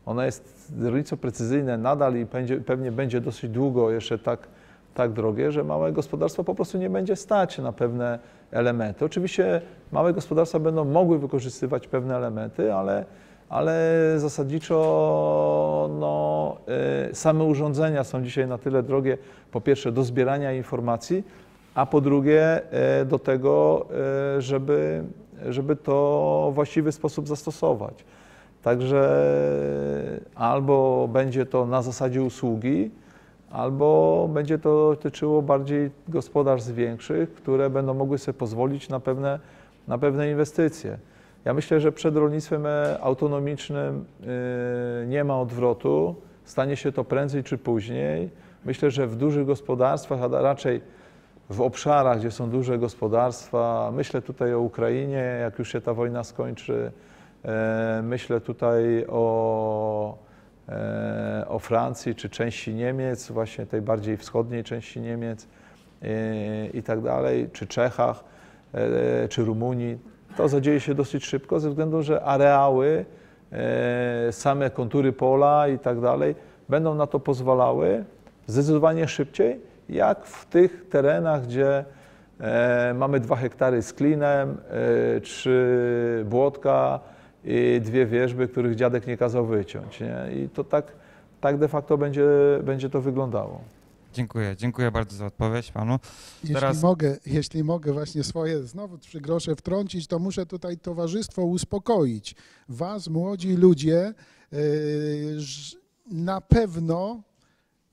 ono jest, rolnictwo precyzyjne nadal i będzie, pewnie będzie dosyć długo jeszcze tak, tak drogie, że małe gospodarstwo po prostu nie będzie stać na pewne elementy. Oczywiście małe gospodarstwa będą mogły wykorzystywać pewne elementy, ale, ale zasadniczo no, y, same urządzenia są dzisiaj na tyle drogie, po pierwsze do zbierania informacji, a po drugie y, do tego, y, żeby, żeby to w właściwy sposób zastosować. Także albo będzie to na zasadzie usługi, albo będzie to dotyczyło bardziej gospodarstw większych, które będą mogły sobie pozwolić na pewne, na pewne inwestycje. Ja myślę, że przed rolnictwem e, autonomicznym y, nie ma odwrotu. Stanie się to prędzej czy później. Myślę, że w dużych gospodarstwach, a raczej w obszarach, gdzie są duże gospodarstwa, myślę tutaj o Ukrainie, jak już się ta wojna skończy, e, myślę tutaj o, e, o Francji czy części Niemiec, właśnie tej bardziej wschodniej części Niemiec e, i tak dalej, czy Czechach, e, czy Rumunii. To zadzieje się dosyć szybko ze względu, że areały, e, same kontury pola i tak dalej będą na to pozwalały zdecydowanie szybciej, jak w tych terenach, gdzie e, mamy dwa hektary z klinem, e, trzy błotka i dwie wierzby, których dziadek nie kazał wyciąć. Nie? I to tak, tak de facto będzie, będzie to wyglądało. Dziękuję, dziękuję bardzo za odpowiedź panu. Jeśli, Teraz- mogę, jeśli mogę właśnie swoje znowu trzy grosze wtrącić, to muszę tutaj towarzystwo uspokoić. Was, młodzi ludzie, ż- na pewno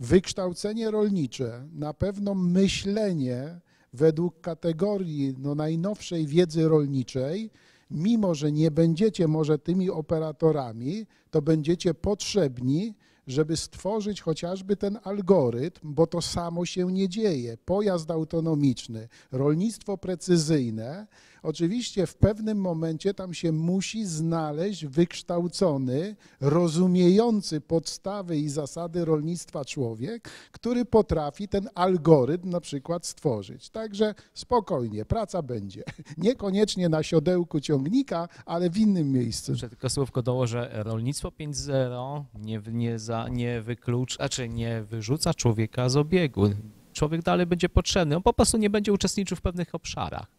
wykształcenie rolnicze, na pewno myślenie według kategorii no, najnowszej wiedzy rolniczej, mimo że nie będziecie może tymi operatorami, to będziecie potrzebni, żeby stworzyć chociażby ten algorytm, bo to samo się nie dzieje. Pojazd autonomiczny, rolnictwo precyzyjne, oczywiście w pewnym momencie tam się musi znaleźć wykształcony, rozumiejący podstawy i zasady rolnictwa człowiek, który potrafi ten algorytm na przykład stworzyć. Także spokojnie, praca będzie. [LAUGHS] Niekoniecznie na siodełku ciągnika, ale w innym miejscu. Jeszcze tylko słówko dołożę. Rolnictwo 5.0 nie, nie, nie wyklucza, znaczy nie wyrzuca człowieka z obiegu. Człowiek dalej będzie potrzebny, on po prostu nie będzie uczestniczył w pewnych obszarach.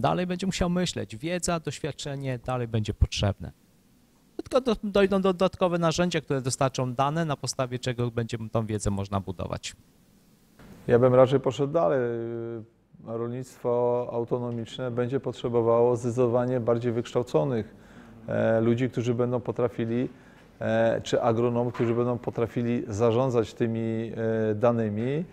Dalej będzie musiał myśleć. Wiedza, doświadczenie dalej będzie potrzebne. Tylko do, dojdą dodatkowe narzędzia, które dostarczą dane, na podstawie czego będzie tą wiedzę można budować. Ja bym raczej poszedł dalej. Rolnictwo autonomiczne będzie potrzebowało zdecydowanie bardziej wykształconych e, ludzi, którzy będą potrafili, e, czy agronomów, którzy będą potrafili zarządzać tymi e, danymi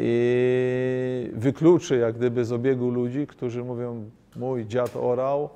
i wykluczy jak gdyby z obiegu ludzi, którzy mówią, mój dziad orał,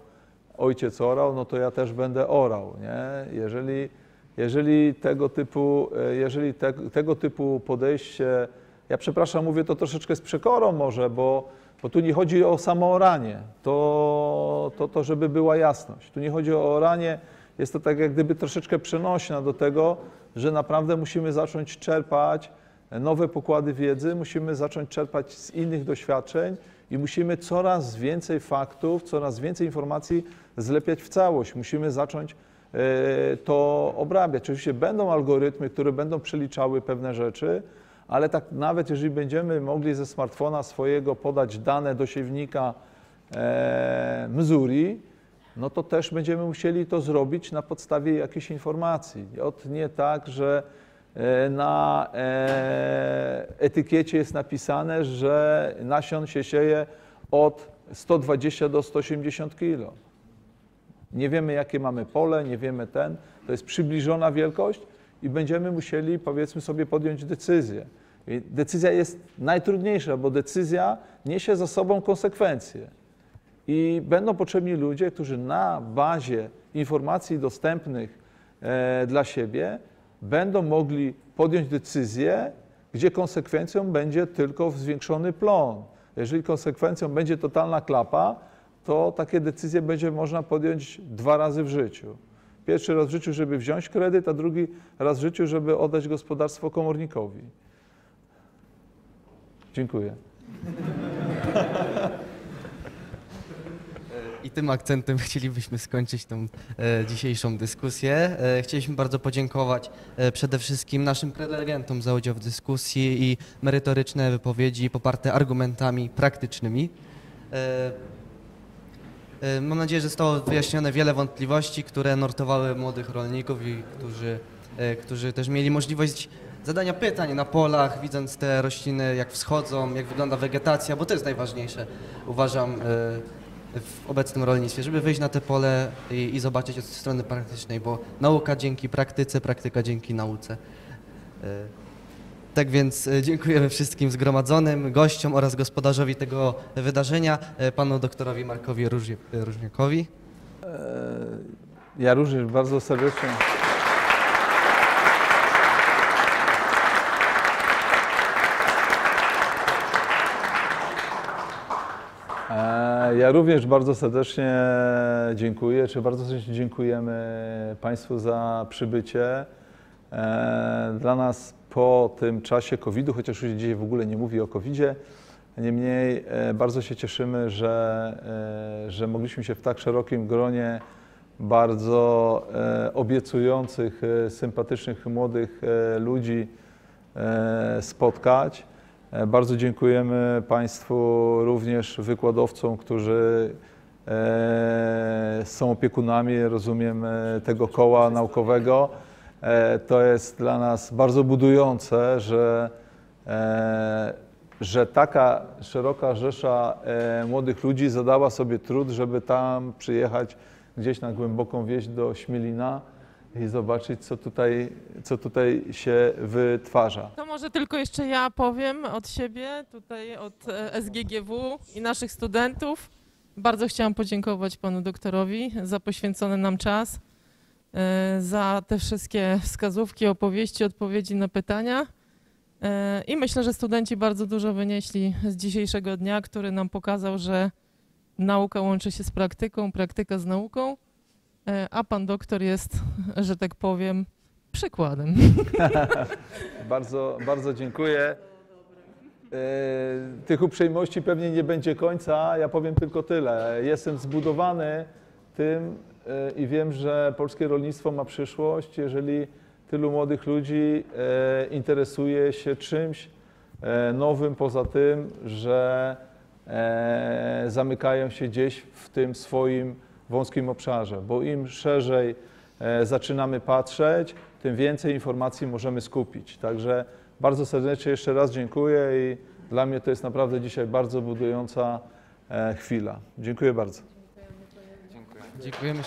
ojciec orał, no to ja też będę orał, nie? Jeżeli, jeżeli tego typu, e, jeżeli te, tego typu podejście, ja przepraszam, mówię to troszeczkę z przekorą może, bo, bo tu nie chodzi o samo oranie, to, to, to żeby była jasność. Tu nie chodzi o oranie, jest to tak jak gdyby troszeczkę przenośna do tego, że naprawdę musimy zacząć czerpać nowe pokłady wiedzy, musimy zacząć czerpać z innych doświadczeń i musimy coraz więcej faktów, coraz więcej informacji zlepiać w całość. Musimy zacząć e, to obrabiać. Oczywiście będą algorytmy, które będą przeliczały pewne rzeczy, ale tak nawet jeżeli będziemy mogli ze smartfona swojego podać dane do siewnika e, no to też będziemy musieli to zrobić na podstawie jakichś informacji. Ot nie tak, że na e, etykiecie jest napisane, że nasion się sieje od 120 do 180 kg. Nie wiemy, jakie mamy pole, nie wiemy ten. To jest przybliżona wielkość i będziemy musieli, powiedzmy sobie, podjąć decyzję. I decyzja jest najtrudniejsza, bo decyzja niesie za sobą konsekwencje. I będą potrzebni ludzie, którzy na bazie informacji dostępnych e, dla siebie będą mogli podjąć decyzję, gdzie konsekwencją będzie tylko zwiększony plon. Jeżeli konsekwencją będzie totalna klapa, to takie decyzje będzie można podjąć dwa razy w życiu. Pierwszy raz w życiu, żeby wziąć kredyt, a drugi raz w życiu, żeby oddać gospodarstwo komornikowi. Dziękuję. I tym akcentem chcielibyśmy skończyć tą e, dzisiejszą dyskusję. E, chcieliśmy bardzo podziękować e, przede wszystkim naszym prelegentom za udział w dyskusji i merytoryczne wypowiedzi poparte argumentami praktycznymi. E, e, mam nadzieję, że zostało wyjaśnione wiele wątpliwości, które nurtowały młodych rolników i którzy, e, którzy też mieli możliwość zadania pytań na polach, widząc te rośliny, jak wschodzą, jak wygląda wegetacja, bo to jest najważniejsze, uważam, w obecnym rolnictwie, żeby wyjść na te pole i, i zobaczyć od strony praktycznej, bo nauka dzięki praktyce, praktyka dzięki nauce. E, Tak więc e, dziękujemy wszystkim zgromadzonym, gościom oraz gospodarzowi tego wydarzenia, e, panu doktorowi Markowi Różniakowi. Ja również bardzo serdecznie. Ja również bardzo serdecznie dziękuję, czy bardzo serdecznie dziękujemy Państwu za przybycie. E, Dla nas po tym czasie COVID-u, chociaż już dzisiaj w ogóle nie mówi o COVID-zie, niemniej e, bardzo się cieszymy, że, e, że mogliśmy się w tak szerokim gronie bardzo obiecujących, sympatycznych, młodych ludzi spotkać. E, Bardzo dziękujemy Państwu również wykładowcom, którzy e, są opiekunami, rozumiem, e, tego koła naukowego. To jest dla nas bardzo budujące, że, że taka szeroka rzesza młodych ludzi zadała sobie trud, żeby tam przyjechać gdzieś na głęboką wieś do Śmielina i zobaczyć, co tutaj, co tutaj się wytwarza. To może tylko jeszcze ja powiem od siebie, tutaj od e, SGGW i naszych studentów. Bardzo chciałam podziękować panu doktorowi za poświęcony nam czas, e, za te wszystkie wskazówki, opowieści, odpowiedzi na pytania. E, I myślę, że studenci bardzo dużo wynieśli z dzisiejszego dnia, który nam pokazał, że nauka łączy się z praktyką, praktyka z nauką, a pan doktor jest, że tak powiem, przykładem. [LAUGHS] Bardzo, bardzo dziękuję. E, Tych uprzejmości pewnie nie będzie końca. Ja powiem tylko tyle. Jestem zbudowany tym e, i wiem, że polskie rolnictwo ma przyszłość, jeżeli tylu młodych ludzi e, interesuje się czymś e, nowym poza tym, że e, zamykają się gdzieś w tym swoim wąskim obszarze, bo im szerzej e, zaczynamy patrzeć, tym więcej informacji możemy skupić. Także bardzo serdecznie jeszcze raz dziękuję i dla mnie to jest naprawdę dzisiaj bardzo budująca e, chwila. Dziękuję bardzo. Dziękujemy.